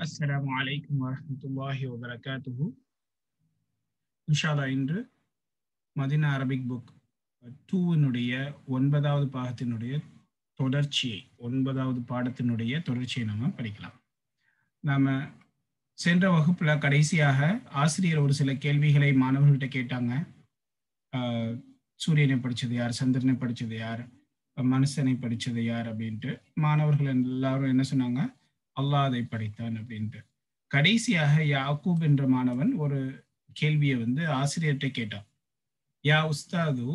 அஸ்லாம் வலைக்கம் வரமத்துல்லாஹி வபரகாத்துஹு இன்ஷாலா இன்று மதினா அரபிக் புக் டூவினுடைய ஒன்பதாவது பாகத்தினுடைய தொடர்ச்சியை ஒன்பதாவது பாடத்தினுடைய தொடர்ச்சியை நம்ம படிக்கலாம். நாம சென்ற வகுப்புல கடைசியாக ஆசிரியர் ஒரு சில கேள்விகளை மாணவர்கள்ட்ட கேட்டாங்க. ஆஹ் சூரியனை படித்தது யார் சந்திரனை படித்தது யார் மனுஷனை படித்தது யார் அப்படின்ட்டு. மாணவர்கள் எல்லாரும் என்ன சொன்னாங்க? அல்லாஹ் அதை படைத்தான் அப்படின்ட்டு. கடைசியாக யாக்கூப் என்ற மாணவன் ஒரு கேள்வியை வந்து ஆசிரியர்கிட்ட கேட்டான். யா உஸ்தாது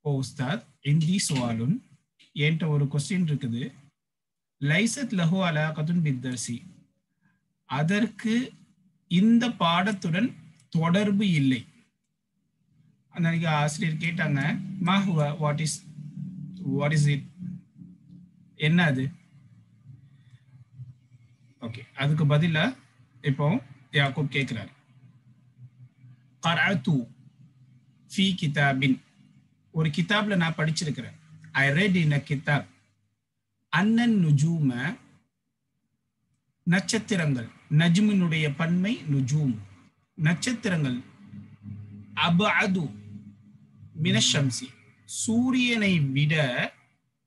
ஓ உஸ்தாத் இந்தி சுவாலுன். என்கிட்ட ஒரு கொஸ்டின் இருக்குது. லைசத் லஹு அலாகத்துன் பித்தர்சி அதற்கு இந்த பாடத்துடன் தொடர்பு இல்லை. அன்னைக்கு ஆசிரியர் கேட்டாங்க Mahua what is what is it என்ன அது? ஓகே அதுக்கு பதிலா இப்போ யாக்கூப் கேட்கிறார் கராத்து ஃபி கிதாபின். ஒரு கிதாப்ல நான் படிச்சிருக்கிறேன். ஐ ரெட் இன் அ கிதாப். அன்னன் நுஜூம நட்சத்திரங்கள். நஜ்மினுடைய பன்மை நுஜூம். நட்சத்திரங்கள். அபது மினஷம்சி சூரியனை விட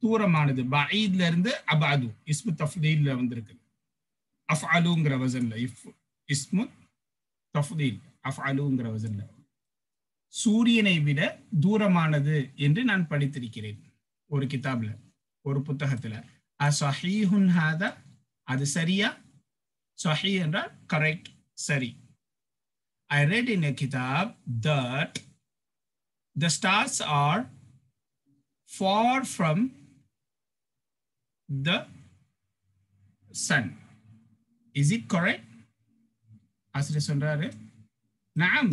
தூரமானது. பஈத்ல இருந்து அபாது இஸ்மு தஃப்தீல்ல வந்திருக்கு அஃப்அலுங்கிற வசன்ல இஃப் இஸ்மு தஃதீல் அஃப்அலுங்கிற வசன்ல சூரியனை விட தூரமானது என்று நான் படித்திருக்கிறேன் ஒரு கிதாப்ல ஒரு புத்தகத்துல அசஹீஹுன் ஹாதா அது சரியா சஹி என்றால் கரெக்ட் சரி ஐ ரெட் இன் a கிதாப் that the stars are far from the sun is it correct? ஆசிரியர் சொல்றாரு நாம்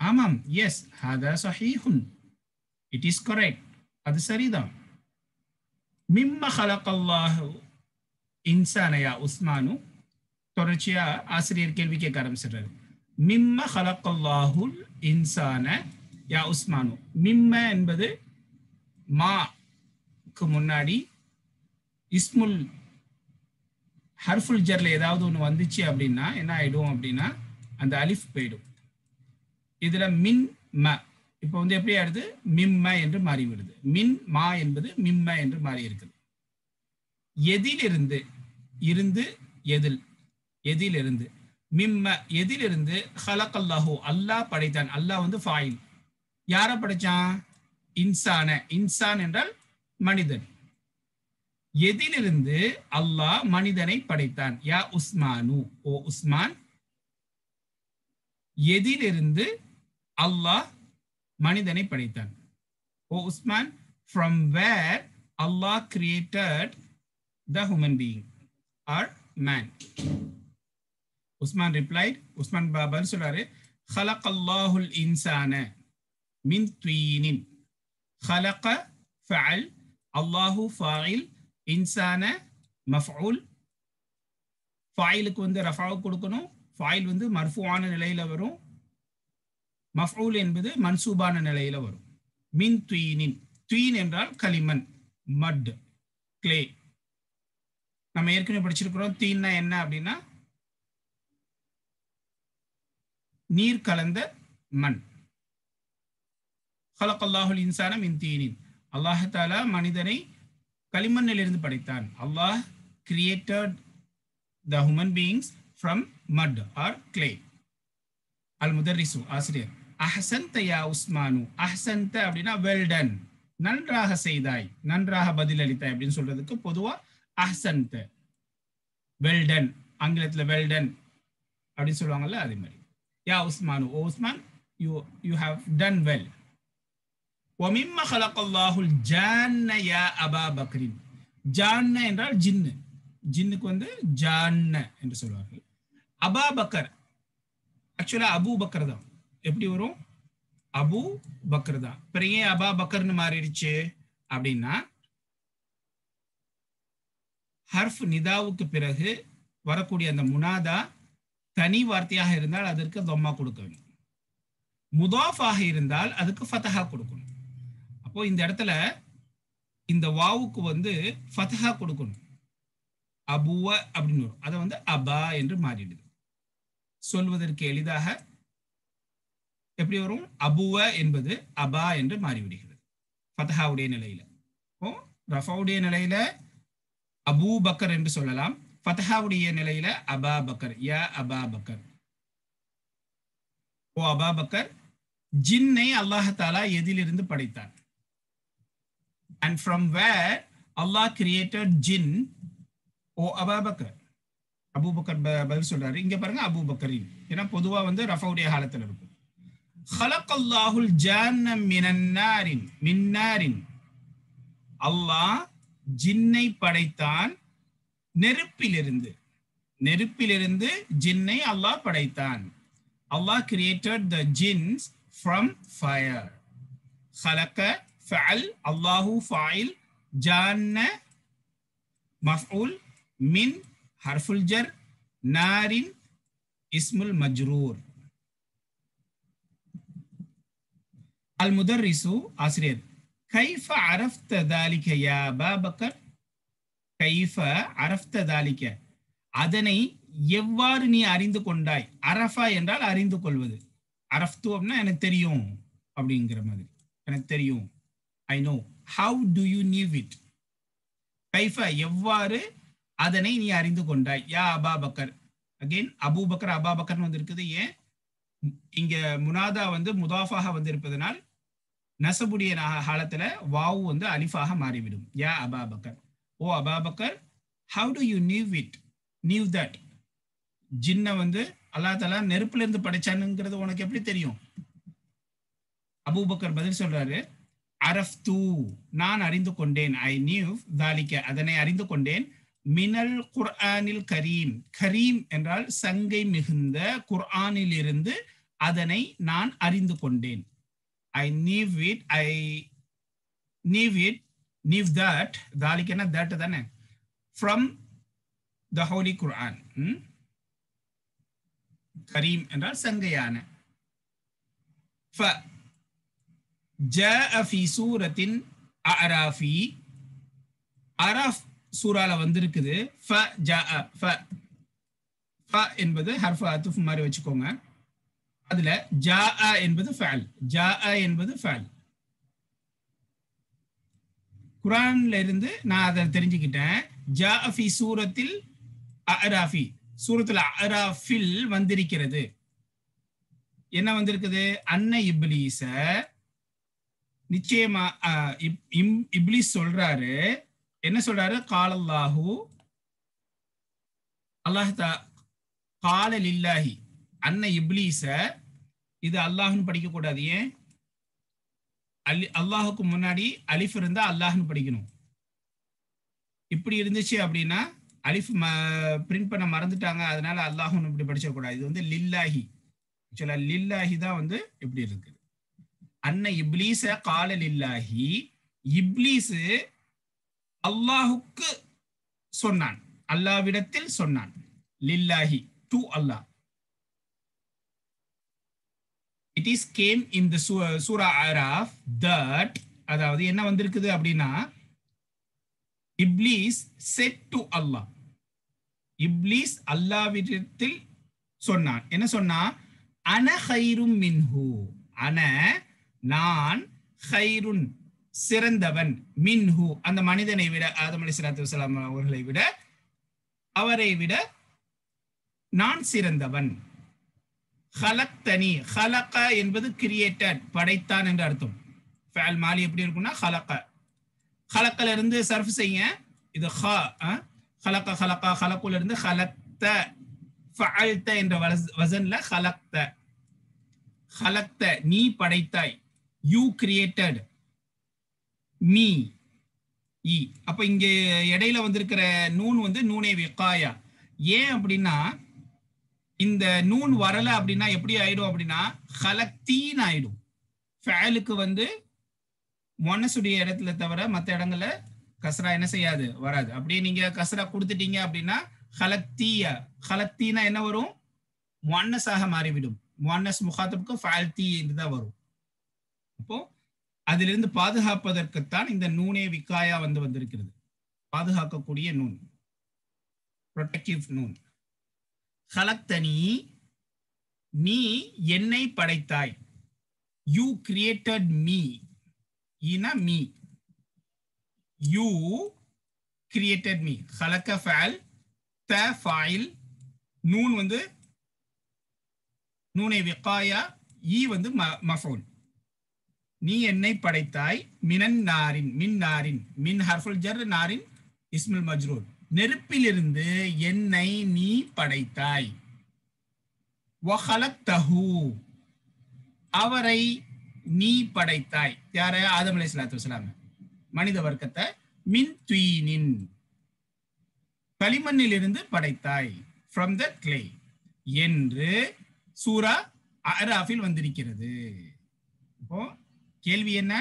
ஆமாம் எஸ் ஹாதா சஹீஹுன் இட் இஸ் கரெக்ட் அது சரிதான் மிம்ம ஹலக்கல்லாஹு இன்சானயா உஸ்மானு தொடர்ச்சியா ஆசிரியர் கேள்வி கேட்க ஆரம்பிச்சிடுறாரு மிம்ம ஹலக்கல்லாஹுல் இன்சான யா உஸ்மானு மிம்ம என்பது மாக்கு முன்னாடி. இஸ்முல் ஹர்ஃபுல் ஜர்ல ஏதாவது ஒன்று வந்துச்சு அப்படின்னா என்ன ஆயிடும் அப்படின்னா அந்த அலிஃப் போயிடும். இதுல மின் ம இப்போ வந்து எப்படி ஆயிடுது? மிம்ம என்று மாறிவிடுது மின் மா என்பது மிம்ம என்று மாறி இருக்குது. எதிலிருந்து இருந்து எதில் எதிலிருந்து மிம்ம எதிலிருந்து ஹலக்கல்லாஹு அல்லாஹ் படைத்தான். அல்லாஹ் வந்து ஃபாயில் யாரை படைச்சான்? இன்சான. இன்சான் என்றால் மனிதன். எதிலிருந்து அல்லாஹ் மனிதனை படைத்தான் யா உஸ்மானு ஓ உஸ்மான் எதிலிருந்து அல்லாஹ் மனிதனை படைத்தான் ஓ Usman from where Allah created the human being or man Usman replied Usman Babar சொல்றாரு خلق الله الإنسان من طين خلق فعل الله فاعل இன்சான மஃபவுல் ஃபாயிலுக்கு வந்து ரஃபாவை கொடுக்கணும். ஃபாயில் வந்து மர்ஃபுவான நிலையில் வரும். மஃபவுல் என்பது மன்சூபான நிலையில் வரும். மின் துயினின் துயின் என்றால் களிமண் மட் கிளே. நம்ம ஏற்கனவே படிச்சிருக்கிறோம். தீன்னா என்ன அப்படின்னா நீர் கலந்த மண். ஹலக் அல்லாஹுல் இன்சான மின் தீனின் அல்லாஹாலா மனிதனை களிமண்ணிலிருந்து படைத்தான். Allah created the human beings from mud or clay அல் முதர்ரிசு ஆசிரியர். அஹசந்த யா உஸ்மானு. அஹசந்த அப்படின்னா வெல்டன் நன்றாக செய்தாய். நன்றாக பதிலளித்தாய் அப்படின்னு சொல்றதுக்கு பொதுவா அஹசந்த வெல்டன் ஆங்கிலத்தில் வெல்டன் அப்படின்னு சொல்லுவாங்கல்ல அதே மாதிரி. யா Usman O Usman you you have done well ஒமிம்ம ஹலக்கல்லாஹுல் ஜான்னயா அபா பக்ரின் ஜான்ன என்றால் ஜின்னு. ஜின்னுக்கு வந்து ஜான்ன என்று சொல்வார்கள். அபா பக்கர் ஆக்சுவலா அபு பக்கர் தான். எப்படி வரும்? அபு பக்கர் தான். பிறகு ஏன் அபா பக்கர்னு மாறிடுச்சு? அப்படின்னா ஹர்ஃப் நிதாவுக்கு பிறகு வரக்கூடிய அந்த முனாதா தனி வார்த்தையாக இருந்தால் அதற்கு தொம்மா கொடுக்க வேண்டும். முதாஃபாக இருந்தால் அதுக்கு ஃபதஹா கொடுக்கணும். அப்போ இந்த இடத்துல இந்த வாவுக்கு வந்து ஃபதஹா கொடுக்கணும். அபுவ அப்படின்னு வரும். அதை வந்து அபா என்று மாறிடுது. சொல்வதற்கு எளிதாக எப்படி வரும்? அபுவ என்பது அபா என்று மாறிவிடுகிறது. ஃபதஹாவுடைய நிலையில. இப்போ ரஃபாவுடைய நிலையில அபூ பக்கர் என்று சொல்லலாம். ஃபதஹாவுடைய நிலையில அபா பக்கர். யா அபா பக்கர். ஓ அபா பக்கர். ஜின்னை அல்லாஹாலா எதிலிருந்து படைத்தான் and from where Allah created jinn O அபாபக்கர் Abu Bakr பதில் சொல்றாரு இங்க பாருங்க அபூபக்கரின் ஏன்னா பொதுவா வந்து ரஃபவுடைய காலத்துல இருக்கும் خلق الله الجان من النار من نار அல்லாஹ் ஜின்னை படைத்தான் நெருப்பிலிருந்து நெருப்பிலிருந்து ஜின்னை அல்லாஹ் படைத்தான் Allah created the jinns from fire خلق ஃபஅல் அல்லாஹு ஃபாயில் ஜான்ன மஃபூல் மின் ஹர்ஃபுல் ஜர் நாரின் இஸ்முல் மஜ்ரூர் அல் முதர் ரிசு ஆசிரியர் கைஃப அரஃப்த தாலிக யா பாபக்கர் கைஃப அரஃப்த அதனை எவ்வாறு நீ அறிந்து கொண்டாய்? அரஃபா என்றால் அறிந்து கொள்வது. அரஃப்து அப்படின்னா எனக்கு தெரியும் அப்படிங்கிற மாதிரி. எனக்கு தெரியும். I know how do you knew it கைஃப எவ்வாறு அதனை நீ அறிந்து கொண்டாய் யா அபா பக்கர் அகெயின் அபூ பக்கர் அபா பக்கர்னு வந்துருக்குது ஏன் இங்க முனாதா வந்து முதாஃபாக வந்திருப்பதனால் நசபுடைய காலத்துல வாவு வந்து அலிஃபாக மாறிவிடும் யா அபா Bakr O Aba Bakr how do you knew it knew that ஜின்ன வந்து அல்லா தலா நெருப்புல இருந்து படைச்சானுங்கிறது உனக்கு எப்படி தெரியும் அபூபக்கர் பதில் சொல்றாரு. அரஃப்தூ நான் அறிந்து கொண்டேன். ஐ நியூ தாலிக்க அதனை அறிந்து கொண்டேன். மினல் குர்ஆனில் கரீம். கரீம் என்றால் சங்கை மிகுந்த குர்ஆனில் இருந்து அதனை நான் அறிந்து கொண்டேன். I knew it I knew it knew that தாலிக்கனா that தானே? ஃப்ரம் த ஹோலி குர்ஆன் கரீம் என்றால் சங்கையான. ஜ அஃபி சூரத்தின் அராஃபி அராஃப் சூறால வந்திருக்குது. ஃப ஜ ஃப. ஃப என்பது ஹர்ஃப அத்துஃப் மாதிரி வச்சுக்கோங்க. அதுல ஜா என்பது ஃபேல் ஜா என்பது ஃபேல் குரான்ல இருந்து நான் அதை தெரிஞ்சுக்கிட்டேன். ஜா அஃபி சூரத்தில் அராஃபி சூரத்தில் அராஃபில் வந்திருக்கிறது. என்ன வந்திருக்குது? அன்ன இப்லீஸ நிச்சயமா இப்லிஸ் சொல்றாரு. என்ன சொல்றாரு? காலல்லாஹு அல்லாஹா கால லில்லாஹி. அன்ன இப்லீச இது அல்லாஹ்னு படிக்க கூடாது ஏன்? அலி அல்லாஹுக்கு முன்னாடி அலிஃப் இருந்தா அல்லாஹ்னு படிக்கணும். இப்படி இருந்துச்சு அப்படின்னா அலிஃப் ம பிரிண்ட் பண்ண மறந்துட்டாங்க. அதனால அல்லாஹுன்னு இப்படி படிச்சக்கூடாது இது வந்து லில்லாஹி. ஆக்சுவலா லில்லாஹி தான் வந்து இப்படி இருக்கு. அன்ன இப்லீச கால லில்லாஹி இப்லீஸ் அல்லாஹுக்கு சொன்னான். அல்லாவிடத்தில் சொன்னான். லில்லாஹி to Allah it is came in the sura Araf that அதாவது என்ன வந்திருக்குது அப்படின்னா இப்லீஸ் செட் டு அல்லாஹ் இப்லீஸ் அல்லாவிடத்தில் சொன்னான். என்ன சொன்னா? அன ஹைரும் மின்ஹு. அன நான் ஹைருன் சிறந்தவன் மின்ஹு அந்த மனிதனை விட ஆதம் அலி சலாத்து வலாம் அவர்களை விட அவரை விட நான் சிறந்தவன். ஹலக்தனி ஹலக்க என்பது கிரியேட்டட் படைத்தான் என்று அர்த்தம். ஃபேல் மாலி எப்படி இருக்கும்னா ஹலக்க ஹலக்கல இருந்து சர்ஃப் செய்ய இது ஹ ஹலக்க ஹலக்கா ஹலக்குல இருந்து ஹலக்த ஃபஅல்த என்ற வசன்ல ஹலக்த ஹலக்த நீ படைத்தாய். யூ கிரியேட்டட் மீ இ அப்ப இங்க இடையில வந்திருக்கிற நூன் வந்து நூனே விக்காயா ஏன் அப்படின்னா இந்த நூன் வரல அப்படின்னா எப்படி ஆயிடும் அப்படின்னா ஹலக்தீன் ஆயிடும். ஃபேலுக்கு வந்து மொனசுடைய இடத்துல தவிர மற்ற இடங்கள்ல கசரா என்ன செய்யாது? வராது. அப்படியே நீங்க கசரா கொடுத்துட்டீங்க அப்படின்னா ஹலக்தீய ஹலக்தீனா என்ன வரும்? மொன்னஸாக மாறிவிடும். மொன்னஸ் முகாத்தப்புக்கு ஃபால்தி என்று தான் வரும். அப்போ அதிலிருந்து பாதுகாப்பதற்குத்தான் இந்த நூனே விக்காயா வந்து வந்திருக்கிறது. பாதுகாக்கக்கூடிய நூன். Protective noon. ஹலக்தனி நீ என்னை படைத்தாய். யூ கிரியேட்டட் மீ ஈனா மீ யூ கிரியேட்டட் மீ ஹலக்க ஃபேல் த ஃபாயில் நூன் வந்து நூனை விக்காயா ஈ வந்து மஃபோன் நீ என்னை படைத்தாய் மினன் நாரின் மின் நாரின் மின் ஹர்ஃபுல் ஜர் நாரின் இஸ்மில் மஜ்ரூர். நெருப்பிலிருந்து என்னை நீ படைத்தாய். தஹூ அவரை நீ படைத்தாய். யார? ஆதம் அலி சலாத்து வலாம் மனித வர்க்கத்தை மின் துயினின் களிமண்ணில் இருந்து படைத்தாய். ஃப்ரம் த கிளே என்று சூரா அராஃபில் வந்திருக்கிறது. இப்போ கேள்வி என்ன?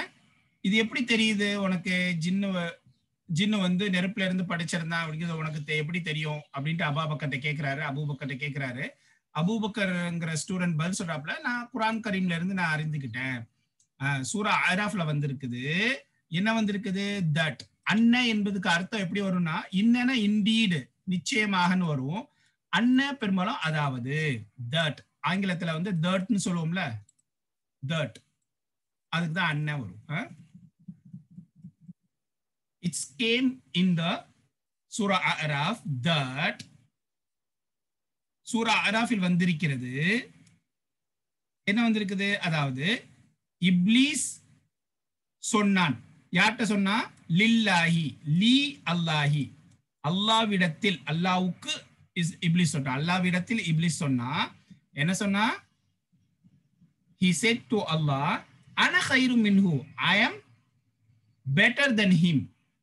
இது எப்படி தெரியுது? உனக்கு ஜின்னு ஜின்னு வந்து நெருப்புல இருந்து படிச்சிருந்தா அப்படிங்கிறது உனக்கு எப்படி தெரியும்? அப்படின்ட்டு அபாபக்கத்தை கேட்கிறாரு அபூபக்கத்தை கேட்கிறாரு அபூபக்கர்ங்கிற ஸ்டூடெண்ட் பதில் சொல்றாப்புல நான் குரான் கரீம்ல இருந்து நான் அறிந்துக்கிட்டேன் சூரா அராஃப்ல வந்திருக்குது. என்ன வந்திருக்குது? தட். அன்ன என்பதுக்கு அர்த்தம் எப்படி வரும்னா இன்னன இண்டீடு நிச்சயமாகன்னு வரும். அன்ன பெரும்பாலும் அதாவது தட். ஆங்கிலத்துல வந்து தட்னு சொல்லுவோம்ல. தட். அதுக்கு தான் அண்ணன் வரும். It's came in the Sura அராஃப் that சூரா அராஃபில் வந்திருக்கிறது. என்ன வந்திருக்குது? அதாவது இப்லீஸ் சொன்னான். யார்கிட்ட சொன்னா? லில்லாஹி லீ அல்லாஹி. அல்லாவிடத்தில் அல்லாவுக்கு இஸ் இப்லிஸ் சொன்னான். அல்லாவிடத்தில் இப்லிஸ் சொன்னா என்ன சொன்னா? He said to Allah ana khairu minhu. I am better than him.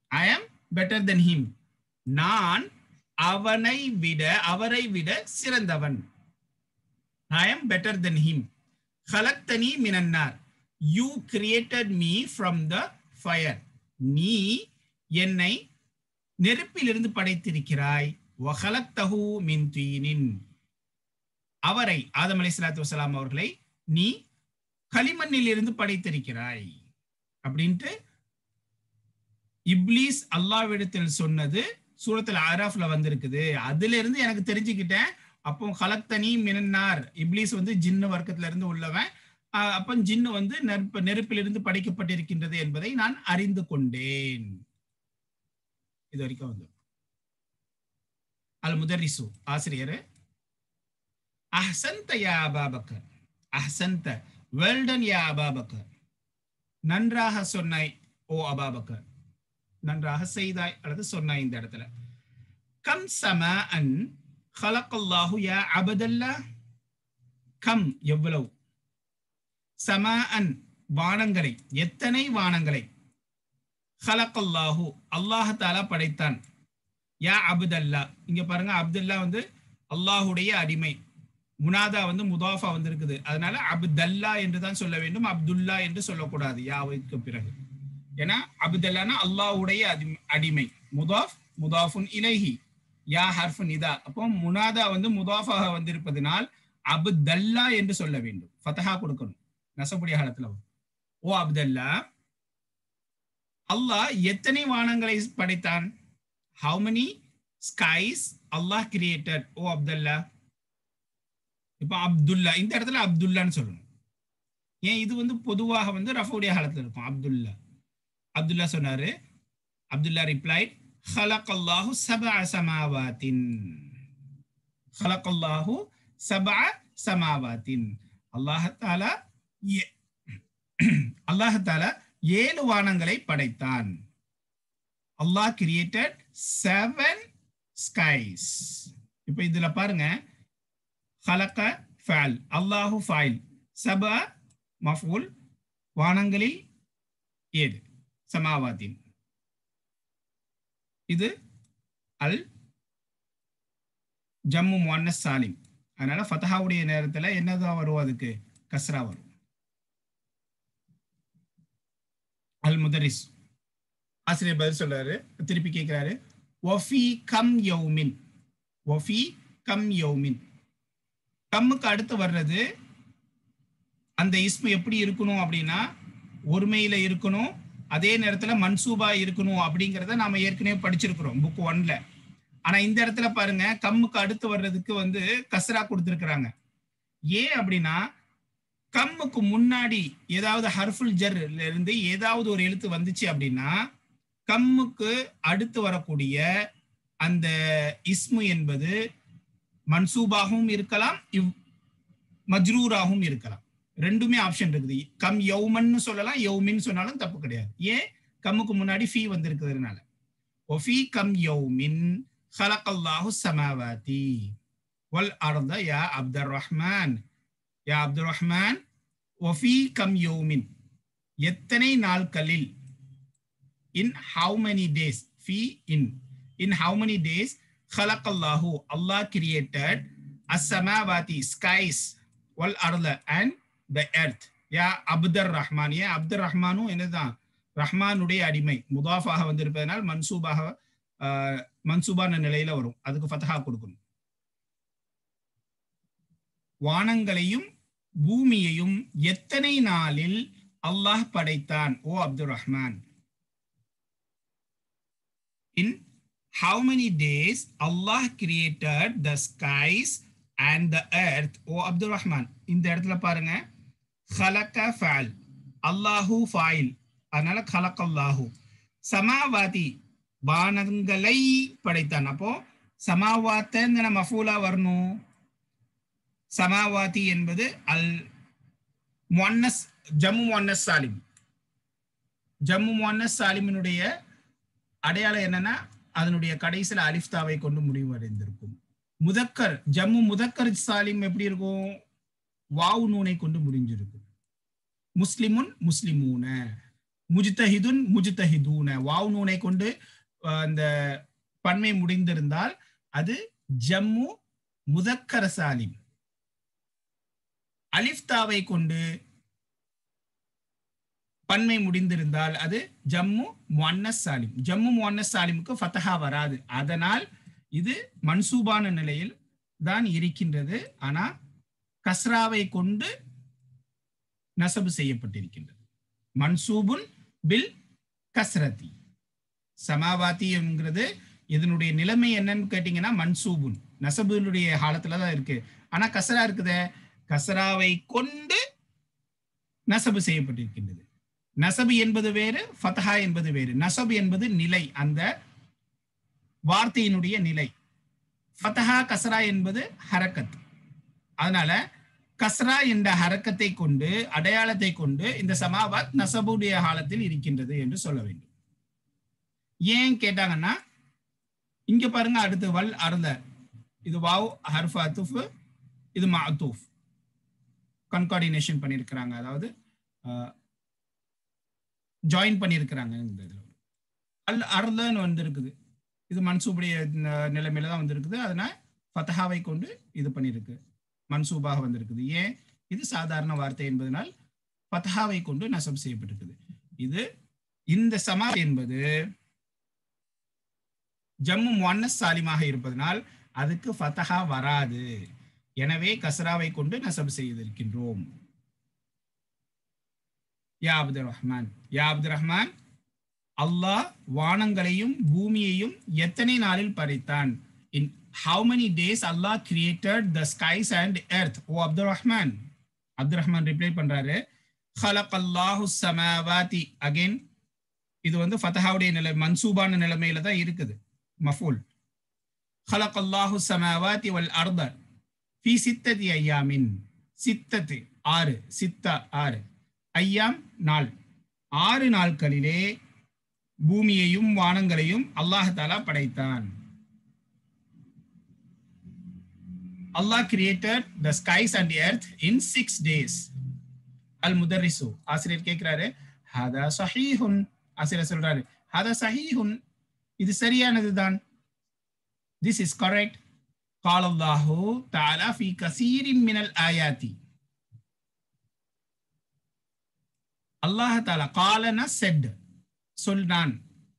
I am better than him. நான் அவனை விட அவரை விட சிறந்தவன். I am better than him ஹலக்தனி மினன்னார். You created me from the fire நீ என்னை நெருப்பிலிருந்து படைத்திருக்கிறாய். வஹலக்தஹு மின் தீனின். அவரை ஆதம் அலி சலாத்து வசலாம் அவர்களை நீ களிமண்ணில் இருந்து படைத்திருக்கிறாய் அப்படின்ட்டு இப்லீஸ் அல்லாவிடத்தில் சொன்னது சூரத்தில் ஆராஃப்ல வந்திருக்குது. அதுல இருந்து எனக்கு தெரிஞ்சுக்கிட்டேன். அப்போ கலக்தனி மினன்னார். இப்லீஸ் வந்து ஜின்னு வர்க்கத்துல இருந்து உள்ளவன் அப்போ ஜின்னு வந்து நெருப்பு நெருப்பிலிருந்து படைக்கப்பட்டிருக்கின்றது என்பதை நான் அறிந்து கொண்டேன். இது வரைக்கும் வந்து. அல் முதரிசு ஆசிரியர். அஹசந்த யா அபாபக்கர் அஹசந்த வெல்டன் யா அபாபக்கர். நன்றாக சொன்னாய் ஓ அபாபக்கர். நன்றாக செய்தாய் அல்லது சொன்னாய் இந்த இடத்துல. கம் சம அன் ஹலக்கல்லாஹு யா அபதல்லா? கம் எவ்வளவு? சம அன் வானங்களை எத்தனை வானங்களை? ஹலக்கல்லாஹு அல்லாஹாலா படைத்தான். யா அபுதல்லா. இங்க பாருங்க அப்துல்லா வந்து அல்லாஹுடைய அடிமை. முனாதா வந்து முதாஃபா வந்திருக்குது. அதனால அப்தல்லா என்று தான் சொல்ல வேண்டும். அப்துல்லா என்று சொல்லக்கூடாது. யாவைக்கு பிறகு? ஏன்னா அப்தல்லானா அல்லாவுடைய அடிமை. முதாஃப் முதாஃபுன் இலைஹி. யா ஹர்ஃபுன் இதா அப்போ முனாதா வந்து முதாஃபாக வந்திருப்பதனால் அபுதல்லா என்று சொல்ல வேண்டும். ஃபதஹா கொடுக்கணும். நசபுடைய காலத்துல ஓ அப்தல்லா அல்லாஹ் எத்தனை வானங்களை படைத்தான்? How many skies Allah created ஓ அப்துல்லா இப்ப அப்துல்லா இந்த இடத்துல அப்துல்லான்னு சொல்லணும். ஏன் இது வந்து பொதுவாக வந்து ரஃபுடைய காலத்துல இருக்கும். அப்துல்லா. அப்துல்லா சொன்னாரு அப்துல்லா ரிப்ளைட் ஹலக் அல்லாஹு சபா சமாவாத்தின். ஹலக் அல்லாஹு சபா சமாவாத்தின் அல்லாஹாலா அல்லாஹாலா ஏழு வானங்களை படைத்தான். அல்லாஹ் கிரியேட்டட் செவன் ஸ்கைஸ் இப்போ இதுல பாருங்க ஹலக்க ஃபேல் அல்லாஹு ஃபைல் சப மஃபூல் வானங்களில் ஏது? சமாவாத்தின் இது அல் ஜம்மு முன்னஸ் சாலிம். அதனால ஃபதஹாவுடைய நேரத்தில் என்னதான் வரும் அதுக்கு? கஸ்ரா வரும். அல் முதரிஸ். ஆசிரியர் பதில் சொல்றாரு. திருப்பி கேட்கிறாரு ஒஃபி கம் யௌமின். ஒஃபி கம் யௌமின். கம்முக்கு அடுத்து வர்றது அந்த இஸ்மு எப்படி இருக்கணும் அப்படின்னா ஒருமையில இருக்கணும் அதே நேரத்துல மன்சூபா இருக்கணும் அப்படிங்கிறத நாம ஏற்கனவே படிச்சிருக்கிறோம் புக் ஒன்ல ஆனா இந்த இடத்துல பாருங்க கம்முக்கு அடுத்து வர்றதுக்கு வந்து கசரா கொடுத்துருக்குறாங்க. ஏன் அப்படின்னா கம்முக்கு முன்னாடி ஏதாவது ஹர்ஃபுல் ஜர்ல இருந்து ஏதாவது ஒரு எழுத்து வந்துச்சு அப்படின்னா கம்முக்கு அடுத்து வரக்கூடிய அந்த இஸ்மு என்பது மன்சூபாகவும் இருக்கலாம் இவ் மஜ்ரூராகவும் இருக்கலாம். ரெண்டுமே ஆப்ஷன் இருக்குது. கம் யௌமன்னு சொல்லலாம் யௌமின்னு சொன்னாலும் தப்பு கிடையாது. ஏன்? கம்முக்கு முன்னாடி ஃபீ வந்திருக்கிறதுனால. ஒஃபி கம் யௌமின் ஹலக்கல்லாஹு சமாவாதி வல் அர்த யா அப்துர் ரஹ்மான் யா அப்துர் ரஹ்மான் ஒஃபி கம் யோமின். எத்தனை நாட்களில் in how many days? Fee in. In how many days? Khalaqallahu, Allah created as-samawati, skies, wal arla, and the earth. யா அப்தர் ரஹ்மான் ஏன் அப்தர் ரஹ்மானும் என்னதான் ரஹ்மானுடைய அடிமை. முதாஃபாக வந்திருப்பதனால் மன்சூபாக மன்சூபான நிலையில வரும். அதுக்கு ஃபத்தஹா கொடுக்கும் வானங்களையும் பூமியையும் எத்தனை நாளில் அல்லாஹ் படைத்தான்? ஓ Abdul Rahman. In how many days Allah created the skies and the earth ஓ அப்துல் ரஹ்மான் இந்த இடத்துல பாருங்க. ஹலக்க ஃபால் அல்லாஹு ஃபாயில் அதனால கலக் அல்லாஹூ சமாவாதி வானங்களை படைத்தான். அப்போ சமாவாத்தங்கிற மஃபூலா வரணும். சமாவாதி என்பது அல் மொன்னஸ் ஜம்மு மொன்னஸ் சாலிம். ஜம்மு மொன்னஸ் சாலிமினுடைய அடையாளம் என்னன்னா அதனுடைய கடைசியில் அலிஃப்தாவை கொண்டு முடிவடைந்திருக்கும். முதக்கர் ஜம்மு முதக்கர் சாலிம் எப்படி இருக்கும்? வாவு நூனை கொண்டு முடிஞ்சிருக்கும். முஸ்லிமுன் முஸ்லிமூன முஜ்தஹிதுன் முஜித்தஹிதூன வாவு நூனை கொண்டு அந்த பன்மை முடிந்திருந்தால் அது ஜம்மு முதக்கர சாலிம். அலிஃப்தாவை கொண்டு பன்மை முடிந்திருந்தால் அது ஜம்மு முன்னஸ் சாலிம். ஜம்மு முன்னஸ் சாலிமுக்கு ஃபத்தஹா வராது. அதனால் இது மன்சூபான நிலையில் தான் இருக்கின்றது. ஆனா கஸ்ராவை கொண்டு நசபு செய்யப்பட்டிருக்கின்றது. மன்சூபுன் பில் கஸ்ரதி. சமாவாதி என்கிறது. இதனுடைய நிலைமை என்னன்னு கேட்டீங்கன்னா மன்சூபுன். நசபுனுடைய காலத்துல தான் இருக்கு. ஆனா கசரா இருக்குதே. கசராவை கொண்டு நசபு செய்யப்பட்டிருக்கின்றது. நசபு என்பது வேறு ஃபதஹா என்பது வேறு. நசபு என்பது நிலை அந்த வார்த்தையினுடைய நிலை. ஃபதஹா கசரா என்பது ஹரக்கத். அதனால கஸ்ரா என்ற ஹரக்கத்தை கொண்டு அடையாளத்தை கொண்டு இந்த சமாவாத் நசபுடைய காலத்தில் இருக்கின்றது என்று சொல்ல வேண்டும். ஏன் கேட்டாங்கன்னா இங்க பாருங்க அடுத்து வல் அருந்த இது வாவ் ஹர்ஃப் அத்துஃப் இது மாத்தூஃப் கன்கார்டினேஷன் பண்ணியிருக்கிறாங்க அதாவது ஜாயின் பண்ணியிருக்கிறாங்க இந்த இதில். அல் அர்லன்னு வந்திருக்குது. இது மன்சூபுடைய நிலைமையில தான் வந்திருக்குது. அதனால் ஃபத்தஹாவை கொண்டு இது பண்ணியிருக்கு. மன்சூபாக வந்திருக்குது. ஏன்? இது சாதாரண வார்த்தை என்பதனால் ஃபத்தஹாவை கொண்டு நசம் செய்யப்பட்டிருக்குது. இது இந்த சமா என்பது ஜம்மு முன்னஸ் சாலிமாக இருப்பதனால் அதுக்கு ஃபத்தஹா வராது. எனவே கசராவை கொண்டு நசம் செய்திருக்கின்றோம். யா அப்து ரஹ்மான் யா அப்து ரஹ்மான் அல்லாஹ் வானங்களையும் பூமியையும் எத்தனை நாளில் படைத்தான் in how many days Allah created the skies and earth O Abdul Rahman Abdu Rahman reply பண்றாரு. ஹலக் அல்லாஹு சமாவாதி அகெயின் இது வந்து ஃபத்தஹாவுடைய நிலை மன்சூபான நிலைமையில தான் இருக்குது. மஃபூல். ஹலக் அல்லாஹு சமாவாதி வல் அர்தர் ஃபி சித்ததி ஐயாமின். சித்தத்து. ஆறு. சித்தா. ஆறு. ஐயாம் நாள். ஆறு நாட்களிலே பூமியையும் வானங்களையும் அல்லாஹாலா படைத்தான். Allah created the skies and earth in six days அல் முதர்ரிசு ஆசிரியர் கேட்கிறாரு ஹதா சஹீஹுன். ஆசிரியர் சொல்றாரு ஹதா சஹீஹுன். இது சரியானது தான் திஸ் இஸ் கரெக்ட் காலல்லாஹு தாலா ஃபி கசீரின் மினல் ஆயாத்தி அல்லாஹ் தாலா காலன செட் சொல்றான்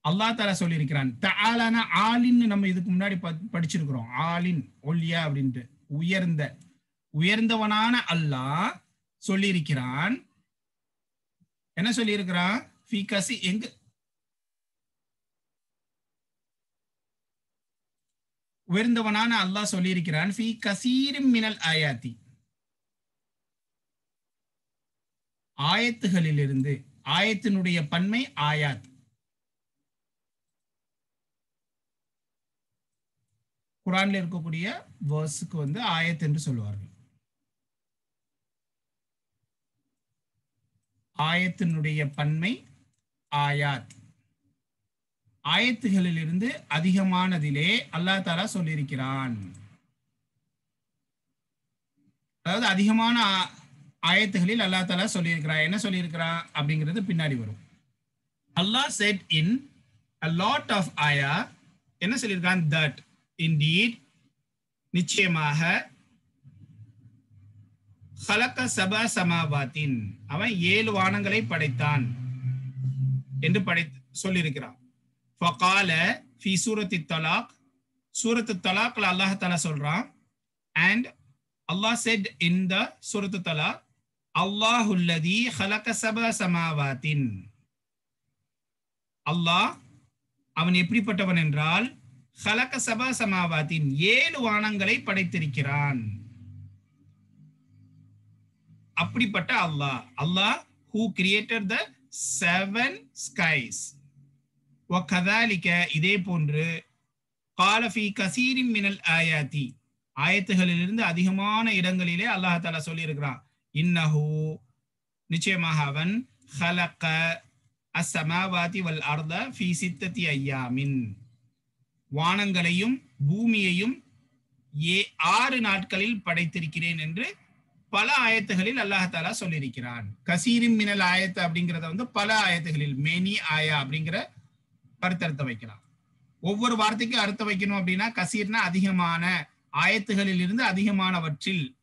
அல்லாஹ் தாலா சொல்லியிருக்கிறான். தாலான ஆலின்னு நம்ம இதுக்கு முன்னாடி படிச்சிருக்கிறோம். ஆலின் ஒல்லியா அப்படின்ட்டு. உயர்ந்த. உயர்ந்தவனான அல்லாஹ் சொல்லியிருக்கிறான். என்ன சொல்லியிருக்கிறான் ஃபி கசி எங்க? உயர்ந்தவனான அல்லாஹ் சொல்லியிருக்கிறான். ஃபி கசீரும் மினல் ஆயாத்தி. ஆயத்துகளிலிருந்து ஆயத்தினுடைய பன்மை ஆயாத். குரான்ல இருக்கக்கூடிய வேர்ஸுக்கு வந்து ஆயத் என்று சொல்லுவார்கள். ஆயத்தினுடைய பன்மை ஆயாத். ஆயத்துகளிலிருந்து அதிகமானதிலே அல்லாஹ் தாலா சொல்லியிருக்கிறான். அதாவது அதிகமான ஆயத்துகளில் அல்லா தாலா சொல்லியிருக்கிறான் என்ன சொல்லியிருக்கிறான் அப்படிங்கிறது பின்னாடி வரும். Allah said in a lot of ஆயா என்ன சொல்லியிருக்கான்? தட் இன்டீட் நிச்சயமாக ஹலக்க சபா சமாபாத்தின் அவன் ஏழு வானங்களை படைத்தான் என்று படை சொல்லியிருக்கிறான். ஃபகால ஃபி சூரத்தி தலாக் சூரத்து தலாக்ல அல்லாஹ் தாலா சொல்றான். அண்ட் அல்லாஹ் செட் இன் த சூரத்து தலாக் அல்லாஹுல்லதி ஹலக சப சமாவாத்தின். அல்லாஹ் அவன் எப்படிப்பட்டவன் என்றால் ஹலக சப சமாவாத்தின் ஏழு வானங்களை படைத்திருக்கிறான். அப்படிப்பட்ட அல்லாஹ். Allah who created the seven skies கதாலிக்க இதே போன்று காலஃபி கசீரின் மினல் ஆயாத்தி ஆயத்துகளிலிருந்து அதிகமான இடங்களிலே அல்லாஹ் சொல்லியிருக்கிறான். இன்னஹு நிச்சயமாக அவன் ஹலக்க அசமாவாதி வல் அர்த ஃபி சித்தத்தி ஐயாமின் வானங்களையும் பூமியையும் ஏ ஆறு நாட்களில் படைத்திருக்கிறேன் என்று பல ஆயத்துகளில் அல்லாஹாலா சொல்லியிருக்கிறான். கசீரின் மினல் ஆயத்து அப்படிங்கிறத வந்து பல ஆயத்துகளில் மெனி ஆயா அப்படிங்கிற கருத்தர்த்தம் வைக்கலாம். ஒவ்வொரு வார்த்தைக்கும் அர்த்தம் வைக்கணும் அப்படின்னா கசீர்னா அதிகமான ஆயத்துகளில் இருந்து அதிகமானவற்றில்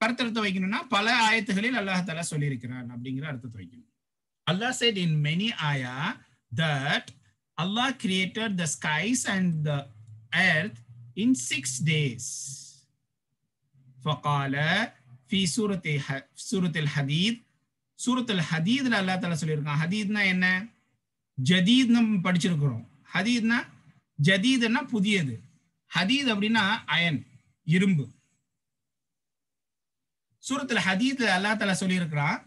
கருத்தர்த்தம் வைக்கணும்னா பல ஆயத்துகளில் அல்லாஹாலா சொல்லியிருக்கிறான் அப்படிங்கிற அர்த்தத்தை வைக்கணும் அல்லாஹ் said in many ayah that Allah created the skies and the earth in six days. فقال في سورة سورة الحديد سورة الحديد அல்லா தஆலா சொல்லியிருக்கான் ஹதீத்னா என்ன ஜதீத் நம்ம படிச்சிருக்கிறோம் ஹதீத்னா ஜதீத்னா புதியது ஹதீத் அப்படின்னா அயன் இரும்பு சூரத்துல ஹதீத்ல அல்லா தஆலா சொல்லியிருக்கிறான்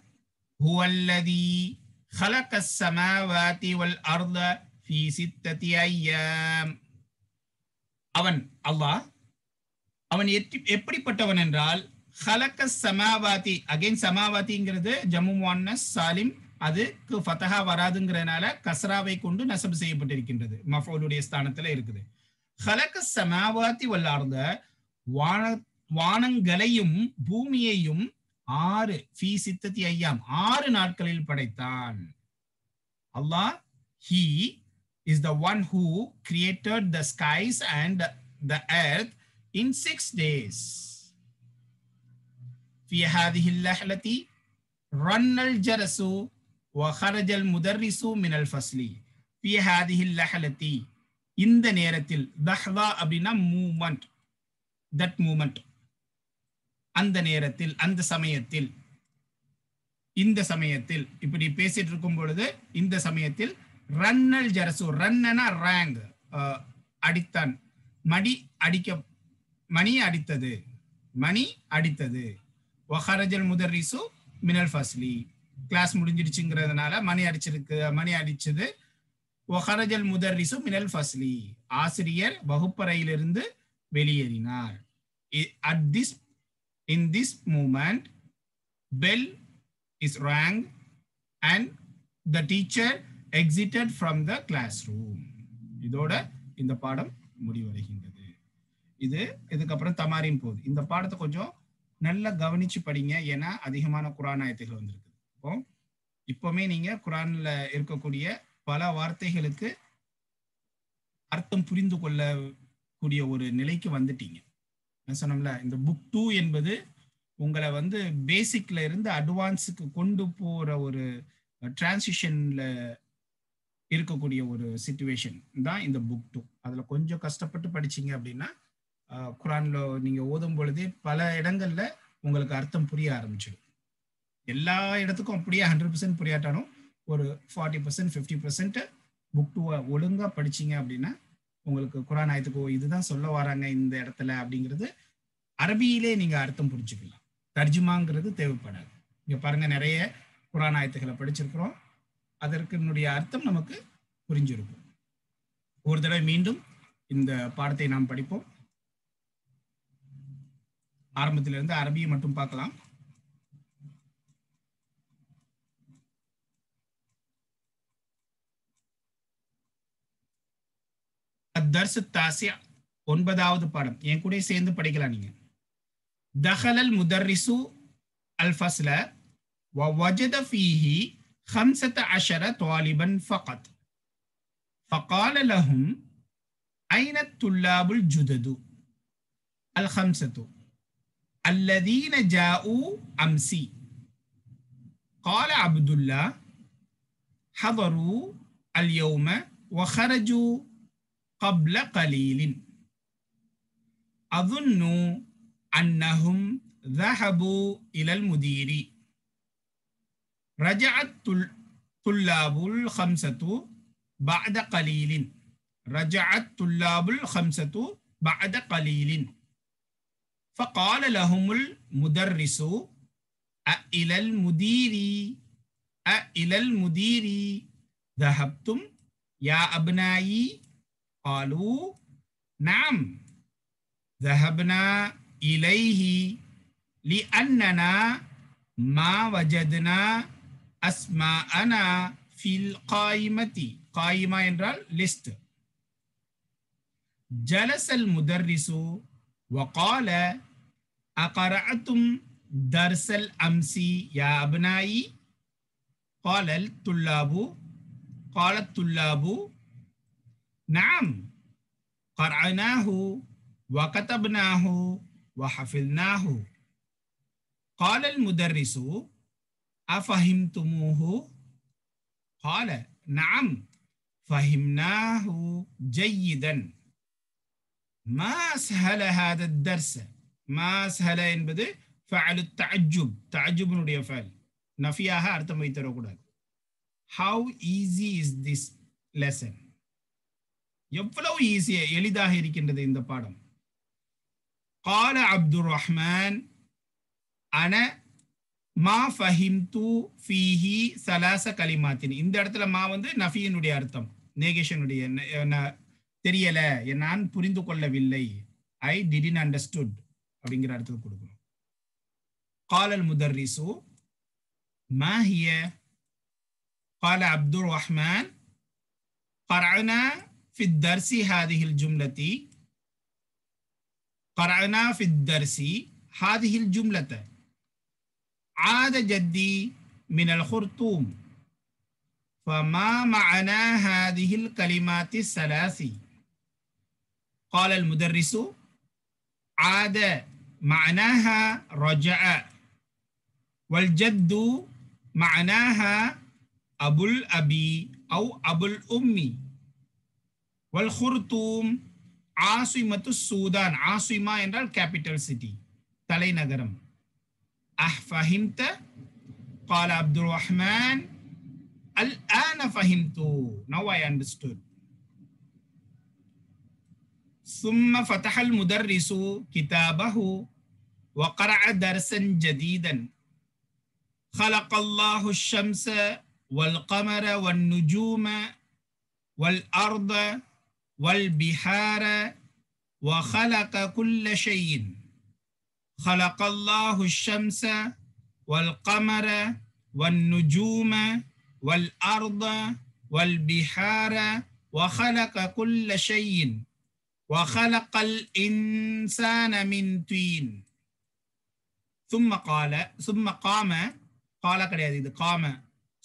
هو الذي خلق السماوات والأرض في ستة أيام அவன் அல்லாஹ் அவன் எப்படிப்பட்டவன் என்றால் ஹலக்க சமாவாதி அகைன் சமாவாதிங்கிறது ஜம்மு முன்னஸ் சாலிம் அதுக்கு ஃபதஹா வராதுங்கிறதுனால கசராவை கொண்டு நசப் செய்யப்பட்டிருக்கின்றது மஃபோலுடைய ஸ்தானத்துல இருக்குது ஹலக்க சமாவாதி வல்லார்ந்த வான வானங்களையும் பூமியையும் ஆறு ஃபி சித்தத்தி ஐயாம் ஆறு நாட்களில் படைத்தான் Allah he is the one who created the skies and the earth in six days. في هذه اللحلة رن الجرس وخرج المدرس من الفصل في هذه اللحلة இந்த நேரத்தில் தஹ்வா அப்படின்னா மூமெண்ட் தட் மூமெண்ட் அந்த நேரத்தில் அந்த சமயத்தில் இந்த சமயத்தில் இப்படி பேசிட்டு இருக்கும் பொழுது இந்த சமயத்தில் ரன்னல் ஜரசு ரன்னனா ரேங் அடித்தான். மடி அடிக்க மணி அடித்தது. மணி அடித்தது. ஒஹரஜல் முதர்ரிசு மினல் ஃபஸ்லி. கிளாஸ் முடிஞ்சிடுச்சுங்கிறதுனால மணி அடிச்சிருக்கு மணி அடிச்சது. ஒஹரஜல் முதர்ரிசு மினல் ஃபஸ்லி. ஆசிரியர் வகுப்பறையிலிருந்து வெளியேறினார். At this in this moment bell is rang and the teacher exited from the classroom. Room இதோட இந்த பாடம் முடிவடைகின்றது. இது இதுக்கப்புறம் தமாரின் போகுது இந்த பாடத்தை கொஞ்சம் நல்லா கவனிச்சு படிங்க. ஏன்னா அதிகமான குரான் ஆயத்துகள் வந்திருக்கு. இப்போ இப்பவுமே நீங்க குரான்ல இருக்கக்கூடிய பல வார்த்தைகளுக்கு அர்த்தம் புரிந்து கொள்ளக்கூடிய ஒரு நிலைக்கு வந்துட்டீங்க. நான் சொன்னோம்ல இந்த புக் டூ என்பது உங்களை வந்து பேசிக்ல இருந்து அட்வான்ஸுக்கு கொண்டு போற ஒரு டிரான்சிஷன்ல இருக்கக்கூடிய ஒரு சுச்சுவேஷன் தான் இந்த புக் டூ அதில் கொஞ்சம் கஷ்டப்பட்டு படிச்சீங்க அப்படின்னா குரான்ல நீங்க ஓதும் பொழுதே பல இடங்கள்ல உங்களுக்கு அர்த்தம் புரிய ஆரம்பிச்சிடும். எல்லா இடத்துக்கும் அப்படியே ஹண்ட்ரட் பர்சன்ட் புரியாட்டாலும் ஒரு forty percent fifty percent book டூவை ஒழுங்காக படிச்சீங்க அப்படின்னா உங்களுக்கு குரான் ஆயத்துக்கு இதுதான் சொல்ல வராங்க இந்த இடத்துல அப்படிங்கிறது அரபியிலே நீங்க அர்த்தம் புரிஞ்சுக்கலாம். தர்ஜுமாங்கிறது தேவைப்படாது. இங்க பாருங்க நிறைய குரான் ஆயத்துக்களை படிச்சிருக்கிறோம். அதற்குனுடைய அர்த்தம் நமக்கு புரிஞ்சிருக்கும். ஒரு தடவை மீண்டும் இந்த பாடத்தை நாம் படிப்போம். ஆரம்பத்திலிருந்து அரபியை மட்டும் பார்க்கலாம். அத்தர்சு தாசியா ஒன்பதாவது பாடம் என் கூட சேர்ந்து படிக்கலாம் நீங்க தஹலல் முதர்ரிசு அல் ஃபஸ்ல ووجد فيه خمسة عشر طالبا فقط فقال لهم أين الطلاب الجدد الخمسة الذين جاءوا أمسي قال عبد الله حضروا اليوم وخرجوا قبل قليل. أظن أنهم ذهبوا إلى المدير. رجعت طلاب الخمسة بعد قليل. رجعت طلاب الخمسة بعد قليل. فقال لهم المدرس أإلى المدير أإلى المدير ذهبتم يا أبنائي قالوا نعم ذهبنا إليه لأننا ما وجدنا أسماءنا في القائمة قائمة என்றால் list جلس المدرس وقال أقرأتم درس الأمس يا أبنائي قال الطلاب قال الطلاب نعم قرأناه وكتبناه وحفظناه قال المدرس أفهمتموه قال نعم فهمناه جيدا ما أسهل هذا الدرس ما أسهل என்பது فعل التعجب تعجب னுடைய فعل நஃபியாக அர்த்தம் வைத்தரக்கூடாது how easy is this lesson எவ்வளவு ஈஸியா எளிதாக இருக்கின்றது இந்த பாடம் قال عبد الرحمن أنا மா ஃபஹிம்து ஃபீஹி சலாச கலிமாத்தின் இந்த இடத்துல மா வந்து நஃபியனுடைய அர்த்தம் நேகேஷனுடைய ந- ந- தெரியல நான் புரிந்து கொள்ளவில்லை ஐ டிடின் அண்டர்ஸ்டுட் அப்படிங்கிற அர்த்தத்தை கொடுக்கணும் قال المدرس ما هي قال عبد الرحمن قرأنا في الدرس هذه الجملة. قرأنا في الدرس هذه الجملة. عاد جدي من الخرطوم. فما معنى هذه الكلمات الثلاث؟ قال المدرس عاد معناها رجع. والجد معناها أبو الأبي أو أبو الأم والخرطوم عاصمة السودان عاصمة என்றால் capital city தலைநகரம் أفهمت؟ قال عبد الرحمن الآن فهمت now I understood ثم فتح المدرس كتابه وقرأ درسا جديدا خلق الله الشمس والقمر والنجوم والأرض والبحار وخلق كل شيء خلق الله الشمس والقمر والنجوم والأرض والبحار وخلق كل شيء وخلق الإنسان من طين ثم قال ثم قام قال கிடையாது இது قام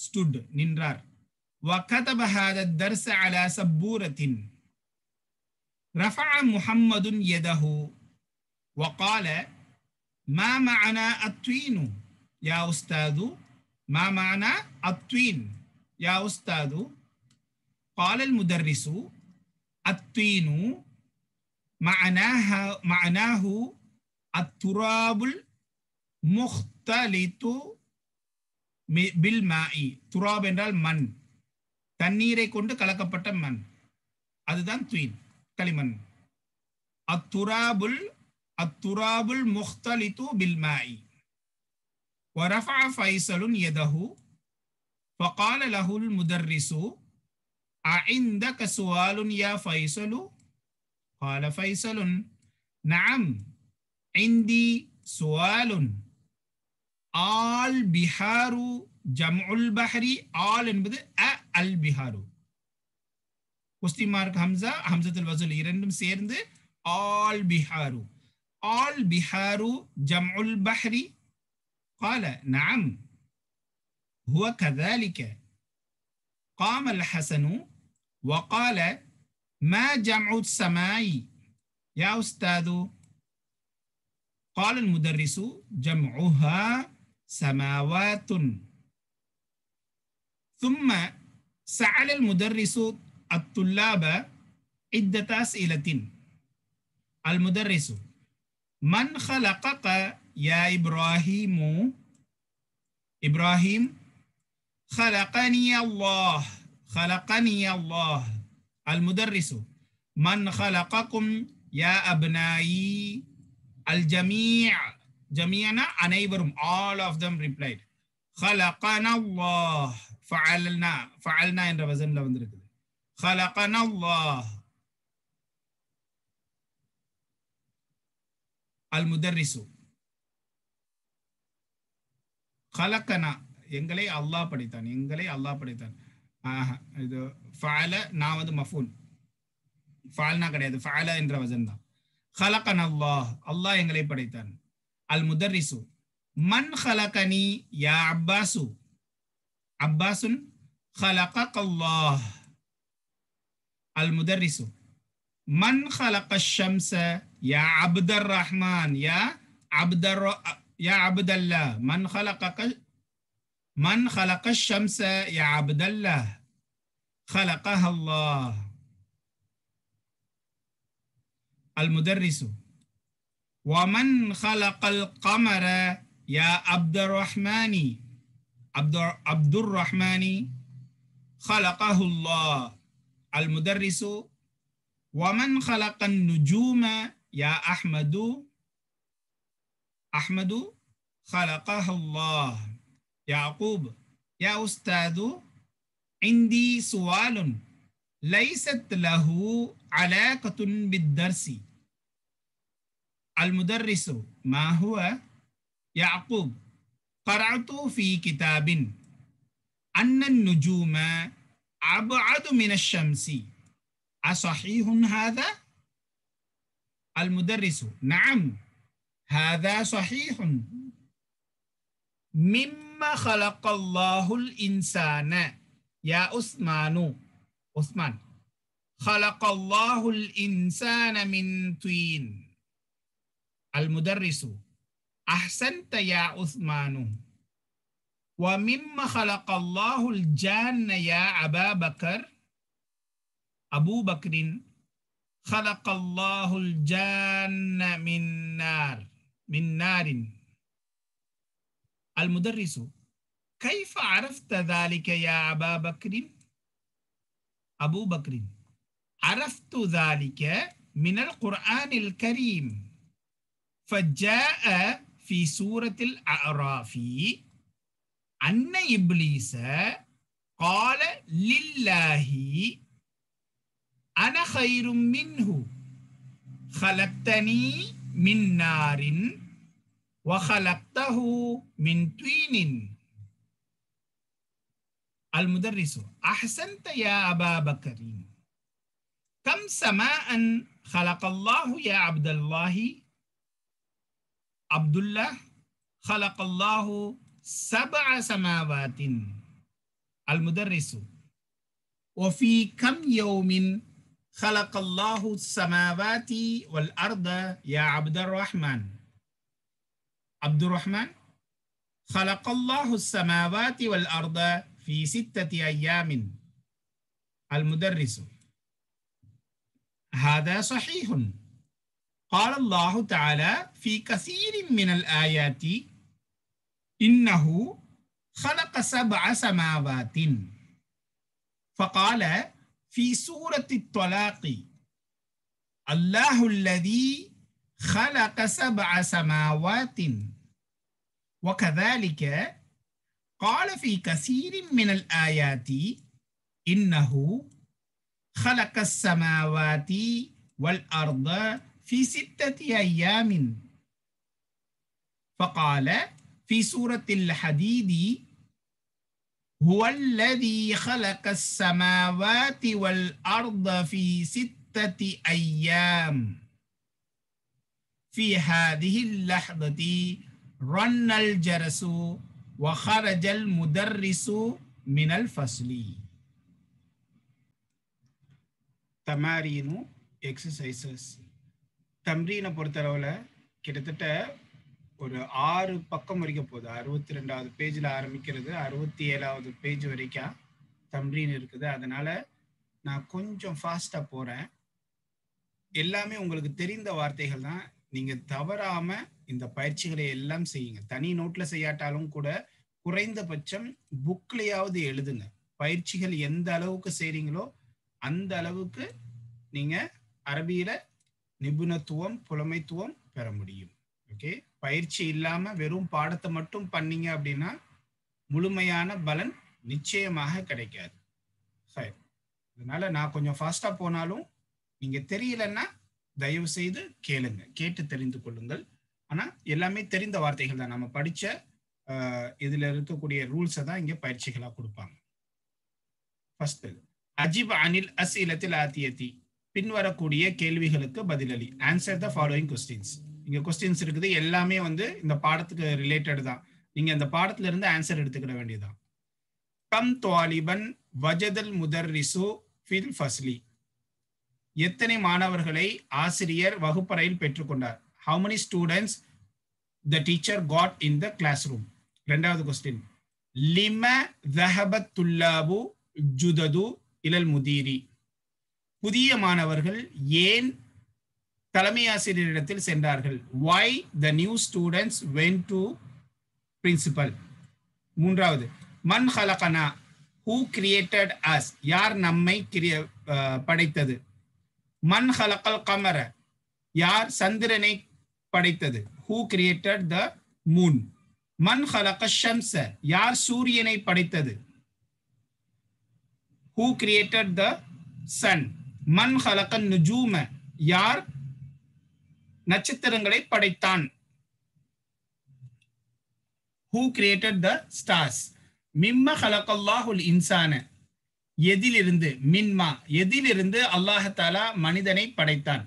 stood நின்றார் وكتب هذا الدرس على سبورة رفع محمد يده وقال ما معنى التوين يا أستاذ ما معنى التوين يا أستاذ قال المدرس التوين معناها معناه التراب المختلط மி- பில்மாஇ துராப் என்றால் மண் தண்ணீரை கொண்டு கலக்கப்பட்ட மண் அதுதான் துயின் كلمة التراب التراب المختلط بالماء. ورفع فيصل يده فقال له المدرس أعندك سؤال يا فيصل؟ قال فيصل نعم عندي سؤال. آل بحار جمع البحر آل البحار. அ அல் பிஹாரு கொஸ்டின் மார்க் ஹம்சா ஹம்சத்துல் வசூல் இரண்டும் சேர்ந்து ஆல் பிஹாரு ஆல் பிஹாரு ஜம்உல் பஹ்ரி قال نعم هو كذلك قام الحسن وقال ما جمع السماء يا أستاذ قال المدرس جمعها سماوات ثم سأل المدرس الطلاب عدة أسئلة المدرس من خلقك يا إبراهيم إبراهيم خلقني الله خلقني الله المدرس من خلقكم يا أبنائي الجميع جميعنا أنيبرم all of them replied خلقنا الله فعلنا فعلنا என்ற வசன்ல வந்திருக்குது خلقنا الله المدرس خلقنا எங்களை அல்லாஹ் படைத்தான் எங்களை அல்லாஹ் படைத்தான் ஆஹா, இது ஃபஅல நான் வந்து மஃபூல் ஃபஅல்னா கிடையாது ஃபஅல என்ற வசன் தான் خلقنا الله அல்லாஹ் எங்களை படைத்தான் அல் முதர்ரிசு மன் خلقني யா Abbas அப்பாசுன் خلقك الله المدرس. من خلق الشمس؟ يا عبد الرحمن يا عبد الر... يا عبد الله. من خلقك من خلق الشمس؟ يا عبد الله. خلقها الله. المدرس. ومن خلق القمر؟ يا عبد الرحمن. عبد عبد الرحمن. خلقه الله. al-mudarrisu waman khalaqan nujuma ya Ahmadu? Ahmadu khalaqahallah Yaqub ya ustadu indi sualun laysat lahu alaqatun bid-darsi. Al-mudarrisu ma huwa? Yaqub qara'tu fi kitabin anna an-nujuma أبعد من الشمس. أصحيح هذا؟ المدرس نعم هذا صحيح. مما خلق الله الإنسان؟ يا عثمان عثمان. خلق الله الإنسان من طين. المدرس أحسنت يا عثمان. ومما خلق الله الجان يا أبا بكر. أبو بكر خلق الله الجان من نار من نار. المدرس كيف عرفت ذلك يا أبا بكر؟ أبو بكر عرفت ذلك من القرآن الكريم فجاء في سورة الأعراف. أن إبليس قال لله أنا خير منه. خلقتني من نار وخلقته من طين. المدرس أحسنت يا أبا بكر. كم سماء خلق الله يا عبد الله؟ عبد الله خلق الله سبع سماوات المدرس. وفي كم يوم خلق الله السماوات والأرض يا عبد الرحمن؟ عبد الرحمن خلق الله السماوات والأرض في ستة أيام. المدرس هذا صحيح. قال الله تعالى في كثير من الآيات إنه خلق سبع سماوات. فقال في سورة الطلاق الله الذي خلق سبع سماوات. وكذلك قال في كثير من الآيات إنه خلق السماوات والأرض في ستة أيام. فقال في سورة الحديد هو الذي خلق السماوات والأرض في ستة أيام في هذه اللحظة رن الجرس وخرج المدرس من الفصل தமாரீனு exercises தம்ரீனை பொறுத்தளவில் கிட்டத்தட்ட ஒரு ஆறு பக்கம் வரைக்கும் போகுது. அறுபத்தி ரெண்டாவது பேஜில் ஆரம்பிக்கிறது அறுபத்தி ஏழாவது பேஜ் வரைக்கும் தம்ரீன் இருக்குது. அதனால நான் கொஞ்சம் ஃபாஸ்ட்டாக போகிறேன் எல்லாமே உங்களுக்கு தெரிந்த வார்த்தைகள் தான். நீங்கள் தவறாமல் இந்த பயிற்சிகளை எல்லாம் செய்யுங்க. தனி நோட்டில் செய்யாட்டாலும் கூட குறைந்தபட்சம் புக்லையாவது எழுதுங்க. பயிற்சிகள் எந்த அளவுக்கு செய்கிறீங்களோ அந்த அளவுக்கு நீங்கள் அரபியில் நிபுணத்துவம் புலமைத்துவம் பெற முடியும். ஓகே பயிற்சி இல்லாம வெறும் பாடத்தை மட்டும் பண்ணீங்க அப்படின்னா முழுமையான பலன் நிச்சயமாக கிடைக்காது. சரி அதனால நான் கொஞ்சம் ஃபாஸ்டா போனாலும் நீங்க தெரியலன்னா தயவு செய்து கேளுங்க. கேட்டு தெரிந்து கொள்ளுங்கள். ஆனா எல்லாமே தெரிந்த வார்த்தைகள் தான். நம்ம படிச்ச இதுல இருக்கக்கூடிய ரூல்ஸை தான் இங்க பயிற்சிகளா கொடுப்பாங்க. ஃபர்ஸ்ட் அஜிப் அனில் அசீலத்தில் ஆத்தியத்தி பின்வரக்கூடிய கேள்விகளுக்கு பதிலளி. ஆன்சர் த ஃபாலோயிங் கொஸ்டின்ஸ் இங்க கொஸ்டின்ஸ் இருக்குது எல்லாமே வந்து இந்த பாடத்துக்கு ரிலேட்டட் தான். நீங்க அந்த பாடத்துல இருந்து ஆன்சர் எடுத்துக்கிட வேண்டியதுதான். கம் துவாலிபன் வஜதல் முதர்ரிசு ஃபில் ஃபஸ்லி. எத்தனை மாணவர்களை ஆசிரியர் வகுப்பறையில் பெற்றுக்கொண்டார்? How many students the teacher got in the classroom ரெண்டாவது கொஸ்டின் லிம தஹபத் துல்லாபு ஜுதது இலல் முதீரி. புதிய மாணவர்கள் ஏன் தலைமை ஆசிரியரிடத்தில் சென்றார்கள். Why the new students went to principal மூன்றாவது மண் ஹலகனா ஹூ கிரியேட்டட் அஸ் யார் நம்மை கிரிய படைத்தது? மன் ஹலக்கல் கமர. யார் சந்திரனை படைத்தது? ஹூ கிரியேட்டட் த மூன் மண் ஹலக்க ஷம்ச. யார் சூரியனை படைத்தது? ஹூ கிரியேட்டட் த சன் மன் ஹலக்க நுஜூம. யார் நட்சத்திரங்களை படைத்தான். ஹூ கிரியேட்டட் த ஸ்டார்ஸ் மிம்ம ஹலக்கல்லாஹுல் இன்சான. எதிலிருந்து மின்மா எதிலிருந்து அல்லாஹாலா மனிதனை படைத்தான்.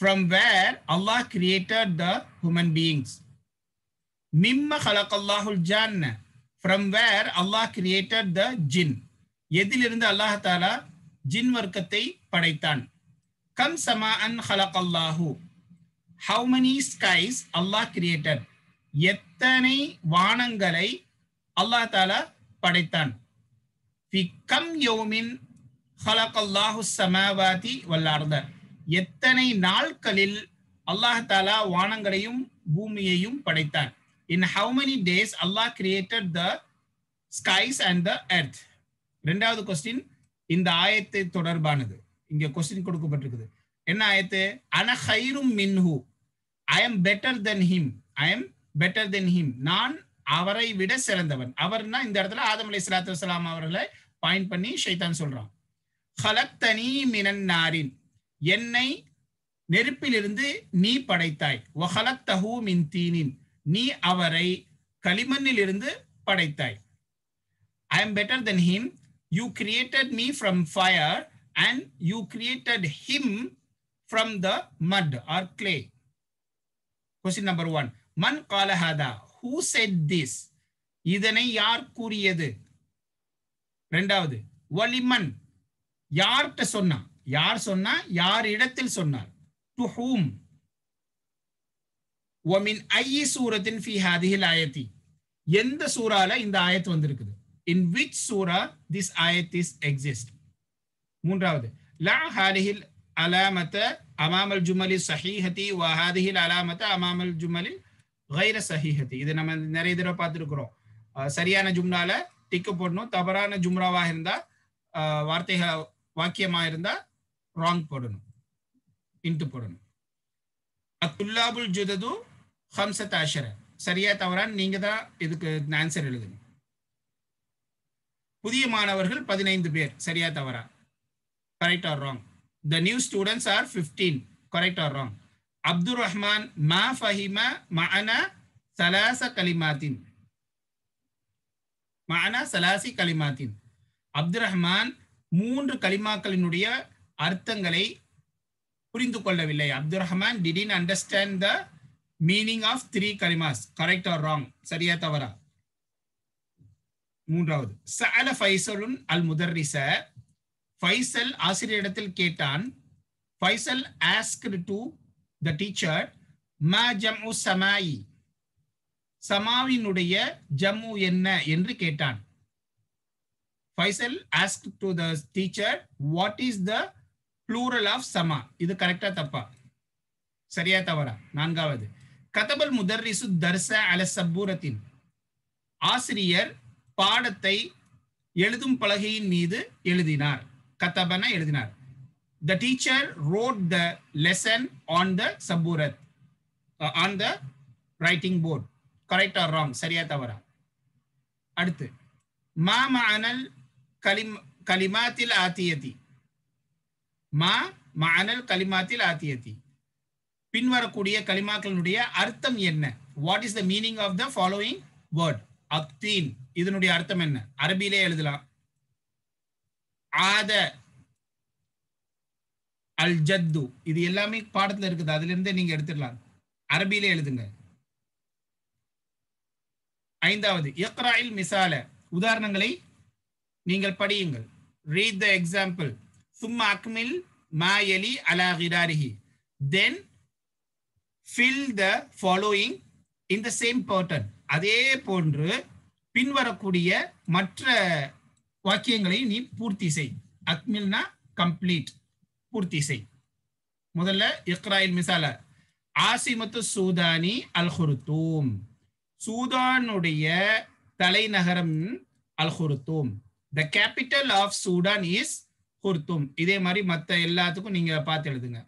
From where Allah created the human beings மிம்ம ஹலக்கல்லாஹுல் John from where Allah created the jinn எதிலிருந்து அல்லாஹாலா ஜின் வர்க்கத்தை படைத்தான்? கம் சமா அன் ஹலக்கல்லாஹு how many skies Allah created எத்தனை வானங்களை அல்லாஹ் தாலா படைத்தான்? கம் யோமின் ஹலகல்லாஹு சமாவாதி வல்லார்ந்த எத்தனை நாட்களில் அல்லாஹ் தாலா வானங்களையும் பூமியையும் படைத்தான்? In how many days Allah created the skies and the earth ரெண்டாவது கொஸ்டின் இந்த ஆயத்தை தொடர்பானது. இங்க கொஸ்டின் கொடுக்கப்பட்டிருக்குது. என்ன ஆயத்து? அன ஹைரும் மின்ஹு. I am better than him I am better than him நான் அவரை விட சிறந்தவன். அவர்னா இந்த இடத்துல ஆதம் அலி சலாத்து வலாம் அவர்களை பாயிண்ட் பண்ணி ஷைத்தான் சொல்றான். ஹலக்தனி மினன் நாரின். என்னை நெருப்பிலிருந்து நீ படைத்தாய். ஒஹலத்தஹூ மின் தீனின். நீ அவரை களிமண்ணில் இருந்து படைத்தாய். I am better than him you created me from fire and you created him from the mud or clay question number one மன் காலஹாதா ஹூ செட் திஸ் இதனை யார் கூறியது? ரெண்டாவது வலிமன் யார்கிட்ட சொன்னா யார் சொன்னா? யார் இடத்தில் சொன்னார்? டு ஹூம் ஒமின் ஐ சூரத்தின் ஃபி ஹாதிஹில் ஆயத்தி எந்த சூறால இந்த ஆயத்து வந்திருக்குது? In which sura this ayat is exist மூன்றாவது லா ஹாலிஹில் அலாமத்த அமாமல் ஜுமலி சஹீஹதி வஹாதிஹில் ஹாதிஹில் அலாமத்த அமாமல் ஜுமலி கைர சஹீஹதி இது நம்ம நிறைய தடவை பார்த்துருக்குறோம். சரியான ஜும்னால டிக்கு போடணும். தவறான ஜும்ராவாக இருந்தா வார்த்தைகள் வாக்கியமா இருந்தா ராங் போடணும். இன்ட்டு போடணும். அத்துல்லாபுல் ஜுதது ஹம்சத் ஆஷர சரியா தவறான்னு நீங்க தான் இதுக்கு ஆன்சர் எழுதுங்க புதிய மாணவர்கள் பதினைந்து பேர். சரியா தவறா? Correct or wrong the new students are fifteen Correct or wrong Abdul Rahman, மா ஃபஹிம ma'ana சலாச kalimatin. மஅனா சலாசி கலிமாத்தின் அப்துல் ரஹ்மான் மூன்று கலிமாக்களினுடைய அர்த்தங்களை புரிந்து கொள்ளவில்லை. Abdul Rahman didn't understand the meaning of three kalimas correct or wrong சரியா தவறா? மூன்றாவது சஅல ஃபைசலுன் அல் முதர்ரிச ஃபைசல் ஆசிரியரிடத்தில் கேட்டான் Faisal asked to the teacher ம ஜம்மு சமாயி சமாவினுடைய ஜம்மு என்ன? என்று கேட்டான். Faisal ask to the teacher what is the plural of சமா இது கரெக்டா தப்பா? சரியா தவறா? நான்காவது. கதபல் முதர்ரிசு தர்ச அல சப்பூரத்தின். ஆசிரியர் பாடத்தை எழுதும் பலகையின் மீது எழுதினார். கத்தபனை எழுதினார். The teacher wrote the lesson on the சபூரத் on the writing board correct or wrong சரியா தவறா? அடுத்து மா மானல் கலிம் கலிமாத்தில் ஆத்தியதி. மா மானல் கலிமாத்தில் ஆத்தியதி. பின்வரக்கூடிய கலிமாக்களினுடைய அர்த்தம் என்ன? What is the meaning of the following word அக்தீன் இதனுடைய அர்த்தம் என்ன? அரபியிலே எழுதலாம். ஆத அல் ஜத்து இது எல்லாமே பாடத்துல இருக்குது. அதுல இருந்தே நீங்க எடுத்துடலாம். அரபியிலே எழுதுங்க. ஐந்தாவது இக்ராயில் மிசால. உதாரணங்களை நீங்கள் படியுங்கள். ரீட் த எக்ஸாம்பிள் சும்மா அக்மில் மா எலி அலா கிராரிஹி then fill the following in the same pattern அதே போன்று பின்வரக்கூடிய மற்ற வாக்கியங்களை நீ பூர்த்தி செய். அக்மில்னா கம்ப்ளீட் பூர்த்தி செய். முதல்ல இக்ராயில் மிசால. ஆசிமத்து சூதானி அல் ஹுருத்தூம் சூதானுடைய தலைநகரம் அல் ஹுருத்தூம் the capital of Sudan is ஹுர்தும் இதே மாதிரி மற்ற எல்லாத்துக்கும் நீங்க பார்த்து எழுதுங்க.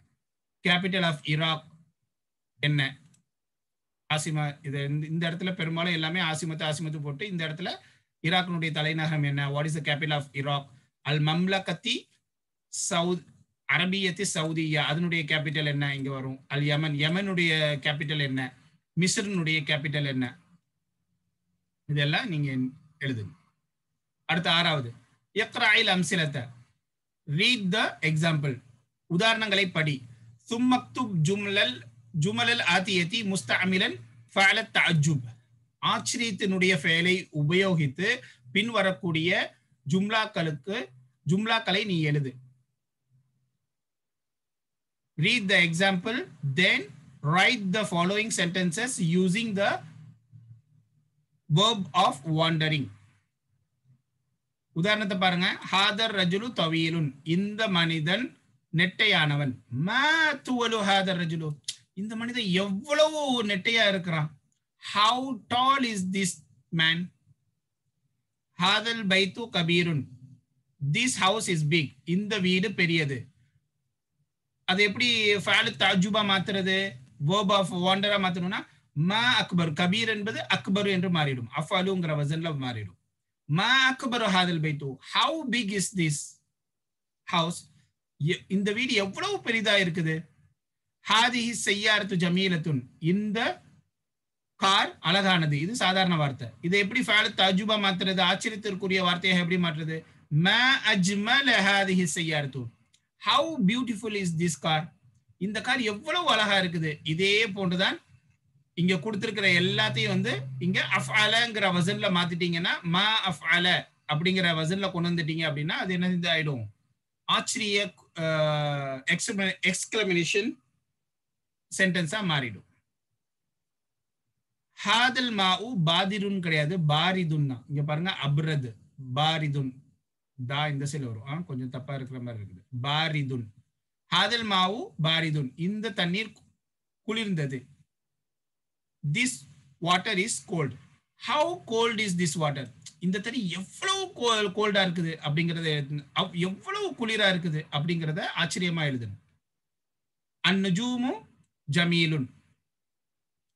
கேபிட்டல் ஆஃப் ஈராக் என்ன? ஆசிமா இது இந்த இடத்துல பெரும்பாலும் எல்லாமே ஆசிமத்து ஆசிமத்து போட்டு இந்த இடத்துல ஈராக்கினுடைய தலைநகரம் என்ன? What is the capital of Iraq அல் மம்லகத்தி சவுத் அரபியத்தி சவுதியா. அதனுடைய கேபிட்டல் என்ன? இங்க வரும். அல் யமன். யமனுடைய கேபிட்டல் என்ன? மிஸ்ரனுடைய கேபிட்டல் என்ன? இதெல்லாம் நீங்க எழுதுங்க. அடுத்த ஆறாவது. எக்ராயில் அம்சிலத்தை. ரீட் த எக்ஸாம்பிள் உதாரணங்களை படி. சும்மக்துப் ஜும்லல் ஜுமலல் ஆத்தியத்தி முஸ்தமிலன் ஃபாலத் தஅஜுப் ஆச்சரியத்தினுடைய ஃபெயலை உபயோகித்து பின்வரக்கூடிய ஜும்லாக்களுக்கு ஜும்லாக்களை நீ எழுது. Read the example then write the following sentences using the verb of wandering. உதாரணத்தை பாருங்க. ஹாதர் ரஜுலு தவியலுன் இந்த மனிதன் நெட்டையானவன். மா துவலு ஹாதர் ரஜுலு. இந்த மனிதன் எவ்வளவு நெட்டையா இருக்கிறான்? How tall is this man ஹாதல் பைத்து கபீருன் திஸ் ஹவுஸ் இஸ் பிக் இந்த வீடு பெரியது. அது எப்படி ஃபேலு தாஜுபா மாத்துறது? வேர்ப் ஆஃப் வாண்டரா மாத்தணும்னா மா அக்பர். கபீர் என்பது அக்பர் என்று மாறிடும். அஃபாலுங்கிற வசன்ல மாறிடும். மா அக்பர் ஹாதல் பைத்து. How big is this house இந்த வீடு எவ்வளவு பெரிதா இருக்குது? ஹாதிஹி செய்யாரத்து ஜமீலத்துன். இந்த கார் அழகானது. இது சாதாரண வார்த்தை. இதை எப்படி ஃபேலு தாஜுபா மாத்துறது? ஆச்சரியத்திற்குரிய வார்த்தையாக எப்படி மாற்றுறது? மா அஜ்மல் ஹாதிஹி செய்யாரத்து how beautiful is this car இந்த கார் எவ்வளவு அழகா இருக்குது? இதே போன்றுதான் இங்க கொடுத்திருக்கிற எல்லாத்தையும் வந்து இங்க அஃப் அலங்கிற வசன்ல மாத்திட்டீங்கன்னா மா அஃப் அல அப்படிங்கிற வசன்ல கொண்டு வந்துட்டீங்க அப்படின்னா அது என்ன இது ஆயிடும்? ஆச்சரிய எக்ஸ்கிளமினேஷன் சென்டென்ஸா மாறிடும். ஹாதல் மாவு பாதிருன் கிடையாது பாரிதுன் தான். இங்க பாருங்க அப்ரது பாரிதுன். தா இந்த சைடு வரும். கொஞ்சம் தப்பா இருக்கிற மாதிரி இருக்குது. பாரிதுன். ஹாதல் மாவு பாரிதுன். இந்த தண்ணீர் குளிர்ந்தது. This water is cold how cold is this water இந்த தண்ணி எவ்வளவு கோல்டா இருக்குது அப்படிங்கறத எவ்வளவு குளிரா இருக்குது அப்படிங்கறத ஆச்சரியமா எழுதணும் அந்நஜூமு ஜமீலுன்.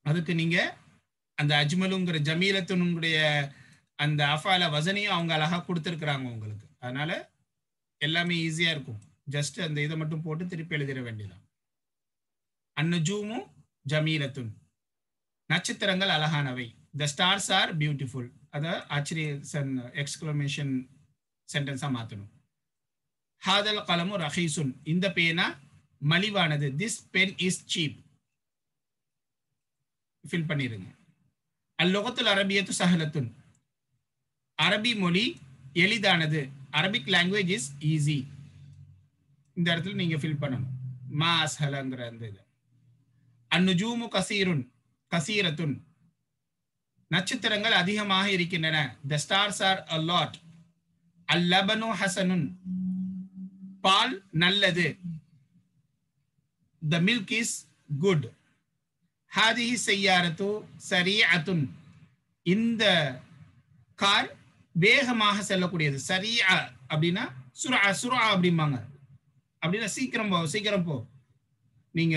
அதுக்கு நீங்க அந்த அஜ்மலுங்கிற ஜமீலத்துனுடைய அந்த அஃபால வசனையும் அவங்க அழகா கொடுத்துருக்குறாங்க உங்களுக்கு. அதனால எல்லாமே ஈஸியா இருக்கும். ஜஸ்ட் அந்த இதை மட்டும் போட்டு திருப்பி எழுதிட வேண்டியதான் அன்னஜூமும் ஜமீலத்துன். நட்சத்திரங்கள் அழகானவை. த ஸ்டார்ஸ் ஆர் பியூட்டிஃபுல் அதை ஆச்சரிய எக்ஸ்க்ளமேஷன் சென்டென்ஸா மாத்தணும். ஹாதல் கலமும் ரஹீசுன். இந்த பேனா மலிவானது. This pen is cheap fill பண்ணிருங்க. அல்லொகத்துல் அரபியத்து சஹலத்துன். அரபி மொழி எளிதானது. அரபிக் லாங்குவேஜ் இஸ் ஈஸி இந்த இடத்துல நீங்க ஃபில் பண்ணணும். மா அஸ்ஹலங்கிற அந்த இது. அந்நுஜூமு கசீருன் கசீரத்துன். நட்சத்திரங்கள் அதிகமாக இருக்கின்றன. The stars are a lot அல்லபனு ஹசனுன். பால் நல்லது. த மில்க் இஸ் குட் ஹாதிஹி செய்யாரத்து சரீஅத்துன். இந்த கார் வேகமாக செல்லக்கூடியது. சரியா அப்படின்னா சுரா சுரா அப்படிம்பாங்க. அப்படின்னா சீக்கிரம் போ சீக்கிரம் போ. நீங்க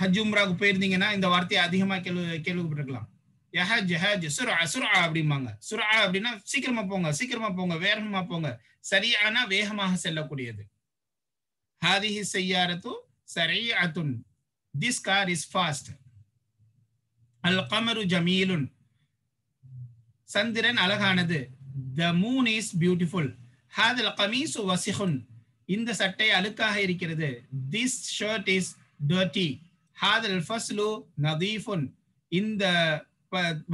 ஹஜ் உம்ராவுக்கு போயிருந்தீங்கன்னா இந்த வார்த்தையை அதிகமாக கேள்வி கேள்விப்பட்டிருக்கலாம். யஹஜ் ஹஜ் சுரா சுரா அப்படிம்பாங்க. சுரா அப்படின்னா சீக்கிரமா போங்க சீக்கிரமா போங்க வேகமா போங்க. சரியான வேகமாக செல்லக்கூடியது. ஹாதிஹி செய்யாரத்து சரீஅத்துன். திஸ் கார் இஸ் ஃபாஸ்ட் அல் கமரு ஜமீலுன் சந்திரன் அழகானது. த மூன் இஸ் பியூட்டிஃபுல் ஹாதல் கமீசு வசிஹுன் இந்த சட்டை அழுக்காக இருக்கிறது. திஸ் ஷர்ட் இஸ் டர்ட்டி ஹாதல் ஃபஸ்லு நதீஃபுன். இந்த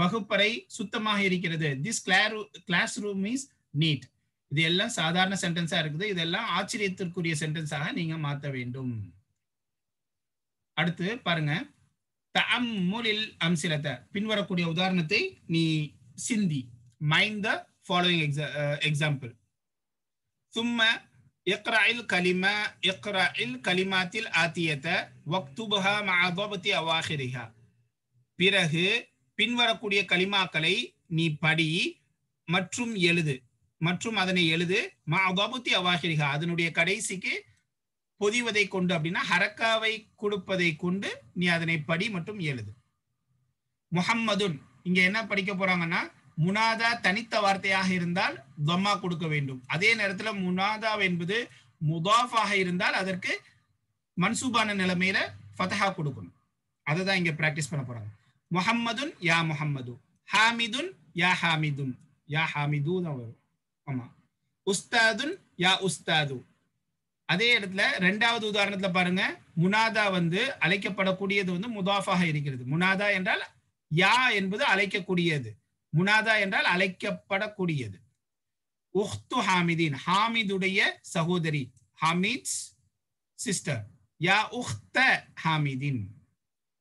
வகுப்பறை சுத்தமாக இருக்கிறது. திஸ் கிளாரு கிளாஸ் ரூம் இஸ் நீட் இது எல்லாம் சாதாரண சென்டென்ஸா இருக்குது. இதெல்லாம் ஆச்சரியத்திற்குரிய சென்டென்ஸாக நீங்க மாற்ற வேண்டும். அடுத்து பாருங்க. தம்முலில் அம்சிலத்தை. பின்வரக்கூடிய உதாரணத்தை நீ சிந்தி. Mind the following exa example சும்மா இக்ராயில் கலிமா இக்ராயில் கலிமாத்தில் ஆத்தியத்த வக்துபஹா மாதோபத்தி அவாஹிரிகா பிறகு பின்வரக்கூடிய கலிமாக்களை நீ படி மற்றும் எழுது. மற்றும் அதனை எழுது. மா அவாபுத்தி அவாஹிரிஹா. அதனுடைய கடைசிக்கு பொதிவதை கொண்டு அப்படின்னா ஹரக்காவை கொடுப்பதை கொண்டு நீ அதனை படி மற்றும் எழுது. முஹம்மதுன் இங்க என்ன படிக்க போறாங்கன்னா முனாதா தனித்த வார்த்தையாக இருந்தால் தொம்மா கொடுக்க வேண்டும். அதே நேரத்துல முனாதா என்பது முதாஃபாக இருந்தால் அதற்கு மன்சூபான நிலைமையில ஃபதஹா கொடுக்கணும். அதை தான் இங்க பிராக்டிஸ் பண்ண போறாங்க. முஹம்மதுன் யா முஹம்மது. ஹாமிதுன் யா ஹாமிதுன். யா ஹாமிது தான் வரும். ஆமா. உஸ்தாதுன் யா உஸ்தாது. அதே இடத்துல ரெண்டாவது உதாரணத்துல பாருங்க முனாதா வந்து அழைக்கப்படக்கூடியது வந்து முதாஃபாக இருக்கிறது. முனாதா என்றால் யா என்பது அழைக்கக்கூடியது. முனாதா என்றால் அழைக்கப்படக்கூடியது. உஹ்து ஹாமிதீன் ஹாமிதுடைய சகோதரி ஹாமித்ஸ் சிஸ்டர் யா உஹ்த ஹாமிதீன்.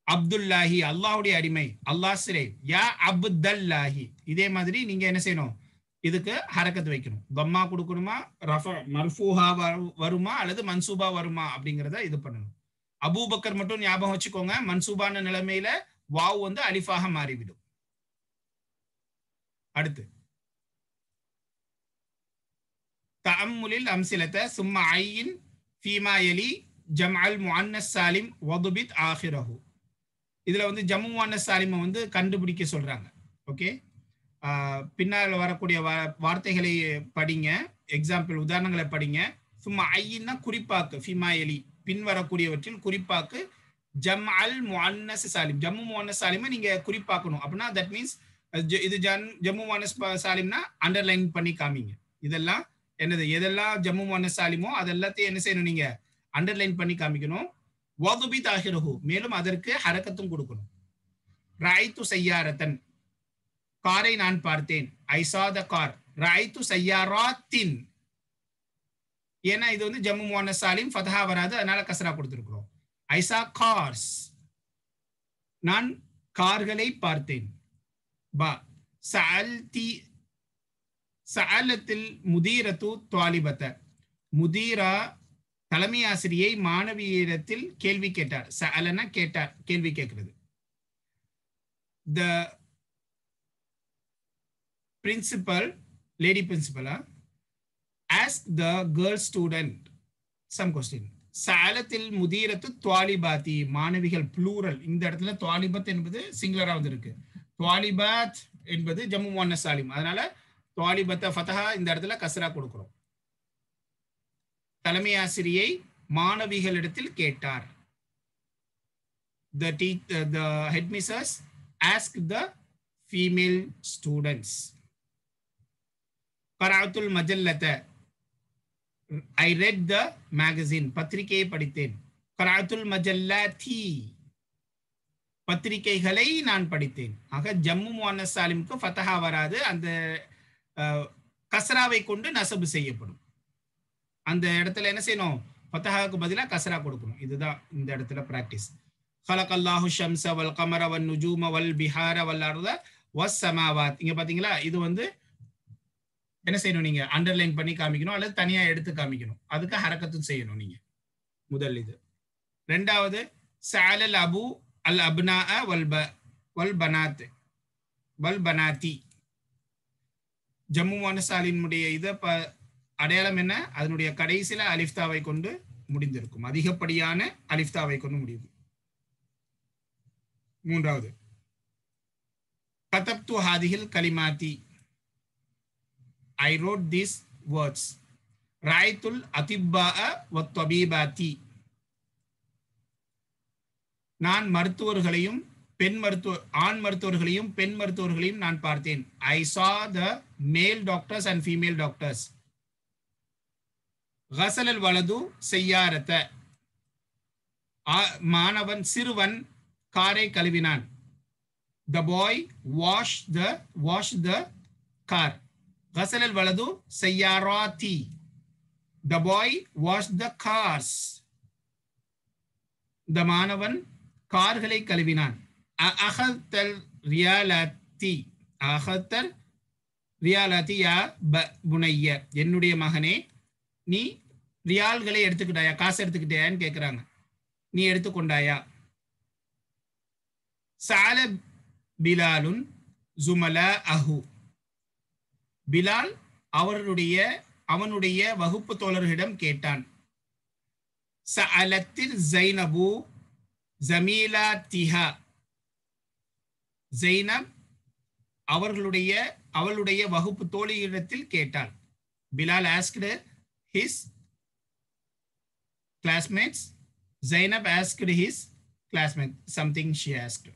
அப்துல்லாஹி அல்லாஹுடைய அடிமை அல்லாஹ் சிறை. யா அப்தல்லாஹி. இதே மாதிரி நீங்க என்ன செய்யணும்? இதுக்கு ஹரக்கத் வைக்கணும். கம்மா கொடுக்கணுமா? ரஃப மர்ஃபூஹா வருமா? அல்லது மன்சூபா வருமா? அப்படிங்கிறத இது பண்ணணும். அபூபக்கர் மட்டும் ஞாபகம் வச்சுக்கோங்க. மன்சூபான நிலைமையில வாவ் வந்து அலிஃபாக மாறிவிடும். அடுத்து. தஅம்முலில் அம்சிலத்தை சும்மா ஐயின் ஃபீமா எலி ஜம்அல் முன்னஸ் சாலிம் வதுபித் ஆஹிரஹு. இதுல வந்து ஜம்மு முன்னஸ் சாலிமை வந்து கண்டுபிடிக்க சொல்றாங்க. ஓகே? பின்னால் வரக்கூடிய வார்த்தைகளை படிங்க. எக்ஸாம்பிள் உதாரணங்களை படிங்க. சும்மா ஐயின்னா குறிப்பாக்கு ஃபிமா எலி. பின் வரக்கூடியவற்றில் குறிப்பாக்கு ஜம் அல் முன்னஸ் சாலிம். ஜம்மு முன்னஸ் சாலிமை நீங்க குறிப்பாக்கணும். அப்படின்னா தட் மீன்ஸ் இது ஜன் ஜம்மு முஅன்னஸ் சாலிம்னா அண்டர்லைன் பண்ணி காமிங்க. இதெல்லாம் என்னது எதெல்லாம் ஜம்மு முஅன்னஸ் சாலிமோ அதெல்லாத்தையும் என்ன செய்யணும் நீங்க? அண்டர்லைன் பண்ணி காமிக்கணும். வதுபி தாகிரஹு மேலும் அதற்கு ஹரக்கத்தும் கொடுக்கணும். ராய்த்து செய்யாரத்தன் காரை நான் பார்த்தேன். ஐ சா த கார் ராய்த்து சையாராத்தின் ஏன்னா இது வந்து ஜம்மு மோன சாலிம் ஃபதஹா வராது அதனால கசரா கொடுத்துருக்குறோம். ஐசா கார்ஸ் நான் கார்களை பார்த்தேன். பா சஅல்தி சஅலத்தில் முதீரத்து துவாலிபத்த. முதீரா தலைமை ஆசிரியை மாணவியிடத்தில் கேள்வி கேட்டார். சஅலனா கேட்டார் கேள்வி கேட்கிறது. த principal, lady principal, huh? ask the girl student some question. சாலத்தில் முதீரத்து துவாலிபாத்தி மாணவிகள் ப்ளூரல் இந்த இடத்துல துவாலிபத் என்பது சிங்குலரா வந்திருக்கு. துவாலிபாத் என்பது ஜம்மு மோன சாலிம். அதனால துவாலிபத்தை ஃபதஹா இந்த இடத்துல கசரா கொடுக்குறோம். தலைமை ஆசிரியை மாணவிகளிடத்தில் கேட்டார். The te- the headmistress asked the female students. கராத்துல் மஜல்லத்த. ஐ ரெட் த மேகசின் பத்திரிகையை படித்தேன். கராத்துல் மஜல்லி பத்திரிகைகளை நான் படித்தேன். ஆக ஜம்மு முவானஸ் சாலிமுக்கு ஃபத்தஹா வராது. அந்த கசராவை கொண்டு நசபு செய்யப்படும். அந்த இடத்துல என்ன செய்யணும்? ஃபத்தஹாவுக்கு பதிலாக கசரா கொடுக்கணும். இதுதான் இந்த இடத்துல ப்ராக்டிஸ் ஹலக் அல்லாஹு ஷம்ச வல் கமர வல் நுஜூம வல் பிஹார வல் வஸ் சமாவாத். இங்கே பார்த்தீங்களா இது வந்து என்ன செய்யணும் நீங்க? அண்டர்லைன் பண்ணி காமிக்கணும் அல்லது தனியா எடுத்து காமிக்கணும். அதுக்கு ஹரக்கத்தும் செய்யணும் நீங்க. முதல் இது. ரெண்டாவது சாலல் அபு அல் அப்னா வல் ப வல் பனாத் வல் பனாத்தி. ஜம்மு மனசாலினுடைய இதை ப அடையாளம் என்ன? அதனுடைய கடைசியில அலிஃப்தாவை கொண்டு முடிந்திருக்கும். அதிகப்படியான அலிஃப்தாவை கொண்டு முடியும். மூன்றாவது. கதப்து ஹாதிஹில் கலிமாத்தி. I wrote this words atibba'a wa tabibati. நான் மருத்துவர்களையும் பெண் மருத்துவ ஆண் மருத்துவர்களையும் பெண் மருத்துவர்களையும் நான் பார்த்தேன். I saw the male doctors and female doctors கசலல் வலது செய்யாரத்த ஆ- மாணவன் சிறுவன் காரை கழுவினான். The boy wash the wash the car غسل வலது سياراتي. The boy wash the cars. The மாணவன் கார்களை கழுவினான் அ- அகத்தல் ரியாலத்தி அகத்தல் ரியாலத்தி யா ப புனைய என்னுடைய மகனே நீ ரியால்களை எடுத்துக்கிட்டாயா காசு எடுத்துக்கிட்டாயான்னு கேட்குறாங்க நீ எடுத்துக்கொண்டாயா சால பிலாலுன் ஜுமலா அஹு பிலால் அவருடைய அவனுடைய வகுப்பு தோழர்களிடம் கேட்டான். சஅலத்தில் ஜைனபு ஜமீலா திஹா ஜெய்னப் அவர்களுடைய அவளுடைய வகுப்பு தோழியிடத்தில் கேட்டாள் Bilal asked his classmates Zainab asked his classmate something she asked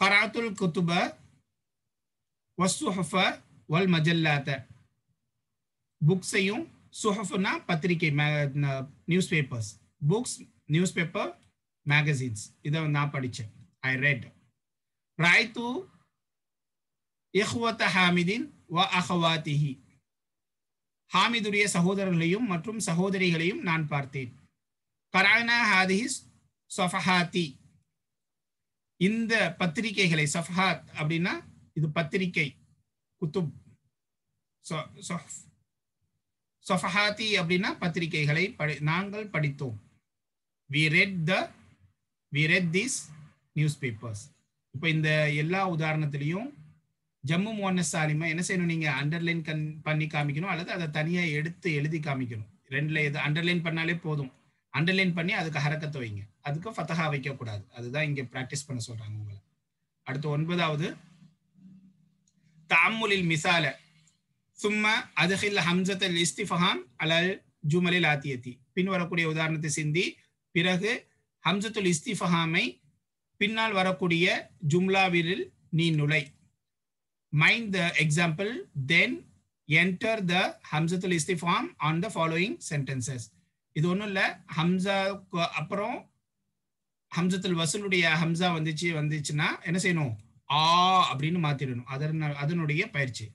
கராத்துல் குத்துபா வஸ்துஹஃப வல் மஜல்லாத்த. புக்ஸையும் சுஹஃப்னா பத்திரிகை newspapers books newspaper magazines இதை நான் படித்தேன். ஐ ரெட் ராய்த்து இஹ்வத்த ஹாமிதின் வ அஹவாத்திஹி ஹாமிதுடைய சகோதரர்களையும் மற்றும் சகோதரிகளையும் நான் பார்த்தேன். கரானா ஹாதிஹி சஃபஹாத்தி இந்த பத்திரிகைகளை சஃபஹாத் அப்படின்னா இது பத்திரிகை குத்துப் சொ- சொஃபஹாத்தி அப்படின்னா பத்திரிகைகளை படி நாங்கள் படித்தோம். We read the we read this newspapers இப்போ இந்த எல்லா உதாரணத்திலையும் ஜம்மு மோனஸ் சாலிமா என்ன செய்யணும்? நீங்கள் அண்டர்லைன் கண் பண்ணி காமிக்கணும் அல்லது அதை தனியாக எடுத்து எழுதி காமிக்கணும். ரெண்டில் எது அண்டர்லைன் பண்ணாலே போதும். அண்டர்லைன் பண்ணி அதுக்கு ஹரக்கத்தை வைங்க. அதுக்கு ஃபத்தகா வைக்கக்கூடாது. அதுதான் இங்கே ப்ராக்டிஸ் பண்ண சொல்கிறாங்க உங்களை. அடுத்து ஒன்பதாவது தாமுலில் மிசால சும்மா அதுஹில் ஹம்சத் அல் இஸ்திஃபஹாம் அலல் ஜுமலில் ஆத்தியத்தி பின் வரக்கூடிய உதாரணத்தை சிந்தி பிறகு ஹம்சத்துல் இஸ்திஃபஹாமை பின்னால் வரக்கூடிய ஜும்லாவில் நீ நுழை mind the example then enter the ஹம்சத்துல் இஸ்திஃபாம் ஆன் த ஃபாலோயிங் சென்டென்சஸ் இது ஒன்றும் இல்லை ஹம்சாவுக்கு அப்புறம் ஹம்சத்துல் வசூலுடைய ஹம்சா வந்துச்சு வந்துச்சுன்னா என்ன செய்யணும் ஆ அப்படின்னு மாத்திடணும். அதன் அதனுடைய பயிற்சி.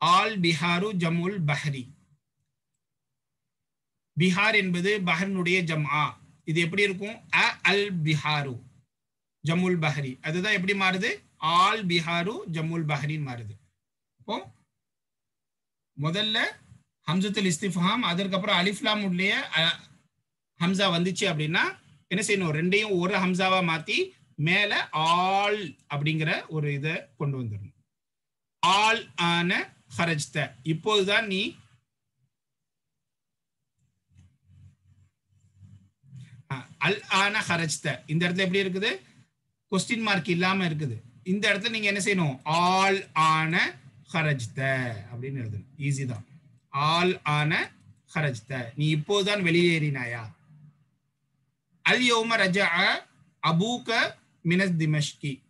ஆல் பிஹாரு ஜமுல் பஹரி. பிஹார் என்பது பஹ்ரனுடைய ஜம் ஆ இது எப்படி இருக்கும்? அ அல் பிஹாரு. ஜமுல் பஹரி. அதுதான் எப்படி மாறுது? ஆல் பிஹாரு ஜம்முல் பஹரின்னு மாறுது. இப்போ முதல்ல ஹம்சத்துல் இஸ்திஃபாம் அதற்கப்புறம் அலிஃப்லாம் ஹம்சா வந்துச்சு அப்படின்னா என்ன செய்யணும்? ரெண்டையும் ஒரு ஹம்சாவா மாத்தி மேல ஆல் அப்படிங்கிற ஒரு இதை கொண்டு வந்துடணும். ஆல் ஆன ஹரஜ்த. இப்போதுதான் நீ அல் ஆன ஹரஜ்த. இந்த இடத்துல எப்படி இருக்குது? கொஸ்டின் மார்க் இல்லாம இருக்குது. இந்த இடத்துல நீங்க என்ன செய்யணும்? ஆல் ஆன ஹரஜ்த அப்படின்னு எழுதணும். ஈஸி தான். ஆல் ஆன ஹரஜ்த. நீ இப்போதுதான் வெளியேறினாயா? அல் யோம ரஜா அபூக மினஸ் திமஷ்கி.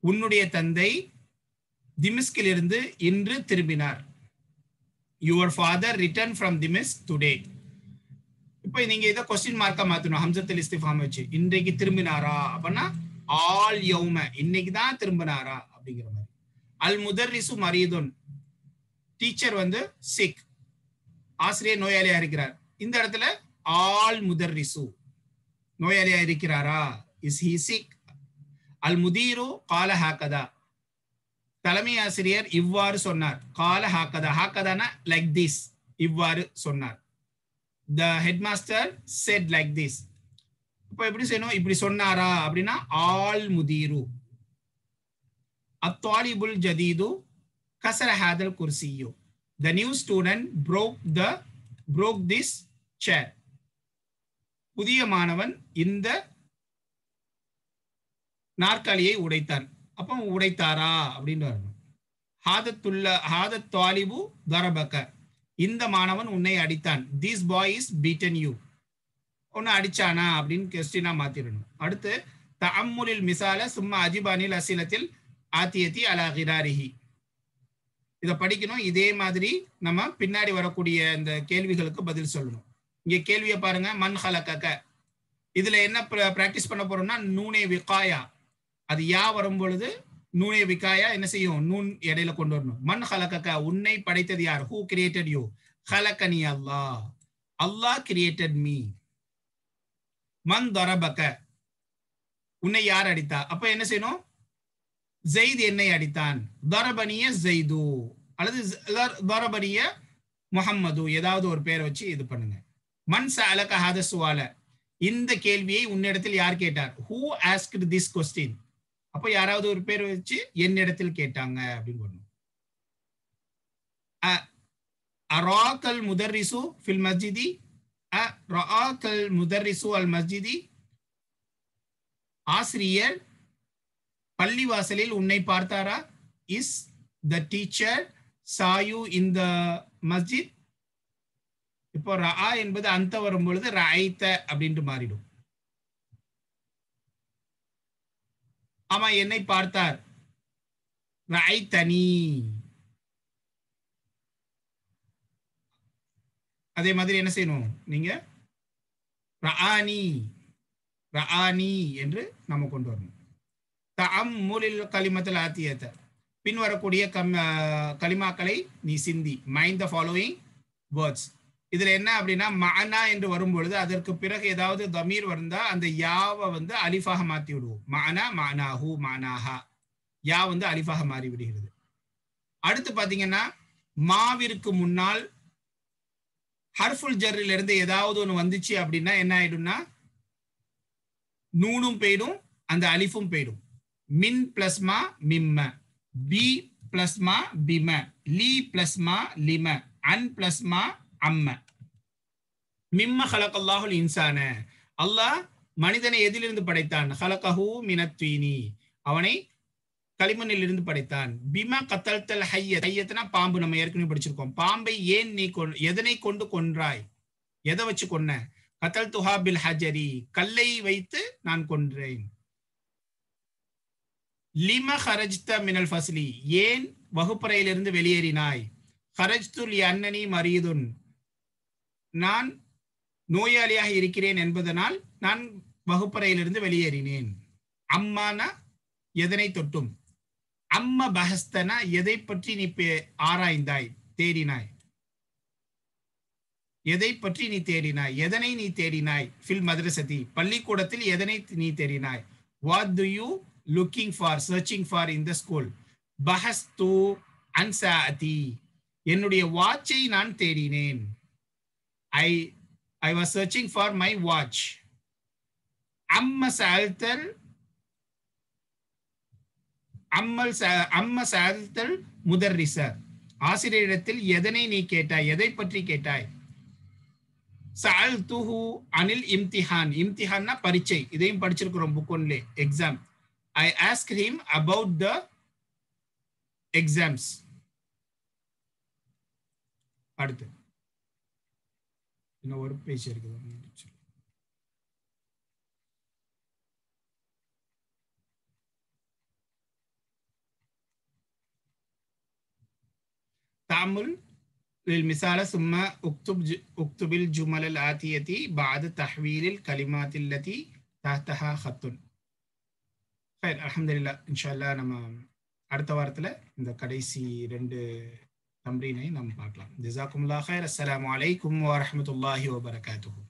உன்னுடைய தந்தை திமிஸ்கிலிருந்து இன்று திரும்பினார். Your father return from திமிஸ் today இப்போ நீங்க இதை கொஸ்டின் மார்க்கா மாத்தணும். ஹம்சத்தில் இஸ்திஃபாம் வச்சு. இன்றைக்கு திரும்பினாரா? அப்படின்னா ஆல் யௌம இன்னைக்கு தான் திரும்பினாரா? அப்படிங்கிற மாதிரி. அல் முதர் ரிசு மரீதுன். டீச்சர் வந்து சிக் ஆசிரியர் நோயாளியா இருக்கிறார். இந்த இடத்துல ஆல் முதர் ரிசு நோயாளியா இருக்கிறாரா? இஸ் ஹி சிக் அல் முதீரு கால ஹாக்கதா. தலைமை ஆசிரியர் இவ்வாறு சொன்னார். கால ஹாக்கதா. ஹாக்கதானா? லைக் திஸ் இவ்வாறு சொன்னார். The headmaster said like this இப்போ எப்படி செய்யணும்? இப்படி சொன்னாரா? அப்படின்னா ஆல் முதீரு அத்தாலிபுல் ஜதீது கசர ஹாதல் குர்சியு. The new student broke the broke this chair புதிய மாணவன் இந்த நாற்காலியை உடைத்தான். அப்போ உடைத்தாரா? அப்படின்னு வரணும் ஹாதத்துள்ள ஹாதத் தாலிபு தரபக்க இந்த மாணவன் உன்னை அடித்தான். This boy is beaten you ஒன்னு அடிச்சானா? அப்படின்னு கொஸ்டினா மாத்திரணும். அடுத்து தஅம்முலில் மிசால சும்மா அஜிபானில் அசிலத்தில் ஆத்தியத்தி அலா கிராரிஹி. இதை படிக்கணும். இதே மாதிரி நம்ம பின்னாடி வரக்கூடிய இந்த கேள்விகளுக்கு பதில் சொல்லணும். இங்கே கேள்வியை பாருங்க. மண் ஹலக்கக்க. இதுல என்ன ப்ராக்டிஸ் பண்ண போறோம்னா நூனே விகாயா. அது யா வரும் பொழுது நூனே விக்காயா என்ன செய்யும்? நூன் இடையில கொண்டு வரணும். மண் ஹலக்கக்கா உன்னை படைத்தது யார்? ஹூ கிரியேட்டட் யூ ஹலக்கனி அல்லாஹ். அல்லாஹ் கிரியேட்டட் மீ மண் தொரபக்க உன்னை யார் அடித்தா? அப்ப என்ன செய்யணும்? ஜெயித் என்னை அடித்தான். தொரபனிய ஜெய்து. அல்லது தொரபனிய முகம்மது ஏதாவது ஒரு பேரை வச்சு இது பண்ணுங்க. மன் சலக ஹாத சுவால இந்த கேள்வியை உன்னிடத்தில் யார் கேட்டார்? ஹூ ஆஸ்க்டு திஸ் கொஸ்டின் அப்போ யாராவது ஒரு பேர் வச்சு என்னிடத்தில் கேட்டாங்க அப்படின்னு பண்ணணும் அராக்கல் முதர்ரிசு ஃபில் மஸ்ஜிதி ரஆக்கல் முதர்ரிசு அல் மஸ்ஜிதி ஆசிரியர் பள்ளிவாசலில் உன்னை பார்த்தாரா? இஸ் த டீச்சர் சாயு இன் த மஸ்ஜித்? இப்போ ரா என்பது அந்த வரும் பொழுது ராய்த்த அப்படின்ட்டு மாறிடும். ஆமா என்னை பார்த்தார். தனி அதே மாதிரி என்ன செய்யணும் நீங்க? ரஆனி. ரஆனி என்று நம்ம கொண்டு வரணும். தஅம் மூலில் கலிமத்தில் ஆத்தியத்தை. பின்வரக்கூடிய கம் கலிமாக்களை நீ சிந்தி. மைண்ட் த ஃபாலோயிங் வேர்ட்ஸ் இதுல என்ன அப்படின்னா மனா என்று வரும்பொழுது அதற்கு பிறகு ஏதாவது தமீர் வந்தா அந்த யாவை வந்து அலிஃபாக மாத்தி விடுவோம். மானா மானாஹூ மானாஹா யா வந்து அலிஃபாக மாறி விடுகிறது. அடுத்து பாத்தீங்கன்னா மாவிற்கு முன்னால் ஹர்ஃபுல் ஜர்ரில் இருந்து ஏதாவது ஒன்று வந்துச்சு அப்படின்னா என்ன ஆயிடும்னா நூனும் போயிடும் அந்த அலிஃபும் போயிடும். மின் பிளஸ்மா மிம்ம. பி பிளஸ்மா பிம. லி பிளஸ்மா லிம. அன் பிளஸ்மா அம்ம. மிம்ம ஹலக்கல்லாஹுல் இன்சான. அல்லாஹ் மனிதனை எதிலிருந்து படைத்தான்? ஹலகஹு மினத்வீனி அவனை களிமண்ணில் இருந்து படைத்தான். பிம கத்தல்தல் ஹைய ஹையத்னா பாம்பு. நம்ம ஏற்கனவே படிச்சிருக்கோம். பாம்பை ஏன் நீ எதனை கொண்டு கொன்றாய்? எதை வச்சு கொன்ன? கத்தல் துஹாபில் ஹஜரி. கல்லை வைத்து நான் கொன்றேன். லிம ஹரஜ்த மினல் ஃபஸ்லி. ஏன் வகுப்பறையிலிருந்து வெளியேறினாய்? ஹரஜ்துல் அன்னனி மரீதுன். நான் நோயாளியாக இருக்கிறேன் என்பதனால் நான் வகுப்பறையிலிருந்து வெளியேறினேன். அம்மானா எதனை தொட்டும்? அம்ம பகஸ்தனா எதை பற்றி நீ ஆராய்ந்தாய்? தேடினாய். எதை பற்றி நீ தேடினாய்? எதனை நீ தேடினாய்? ஃபில் மதுரசதி பள்ளிக்கூடத்தில் எதனை நீ தேடினாய்? What do you looking for searching for in the school பஹஸ்து அன்சாதி என்னுடைய வாட்சை நான் தேடினேன். I, I was searching for my watch அம்ம சால்தல் அம்மல் அம்ம சால்தல் முதர்ரிசர் ஆசிரியரிடத்தில் எதனை நீ கேட்டாய்? எதை பற்றி கேட்டாய்? சஅல்துஹு அனில் இம்திஹான். இம்திஹான்னா பரீட்சை. இதையும் படிச்சிருக்கிறோம் book only exam I ask him about the exams அடுத்து. இன்னும் ஒரு பேஜ் இருக்குது تعمل للمثال ثم اكتب ج... اكتب الجمل الآتية بعد تحويل الكلمات التي تحتها خط خير الحمد لله إن شاء الله நம்ம அடுத்த வாரத்தில் இந்த கடைசி ரெண்டு தம்ரீனை நம்ம பார்க்கலாம் ஜிசாக்குமுல்லா ஹைர் அஸ்ஸலாமு அலைக்கும் வரஹமத்துல்லாஹி வபரகாத்துஹு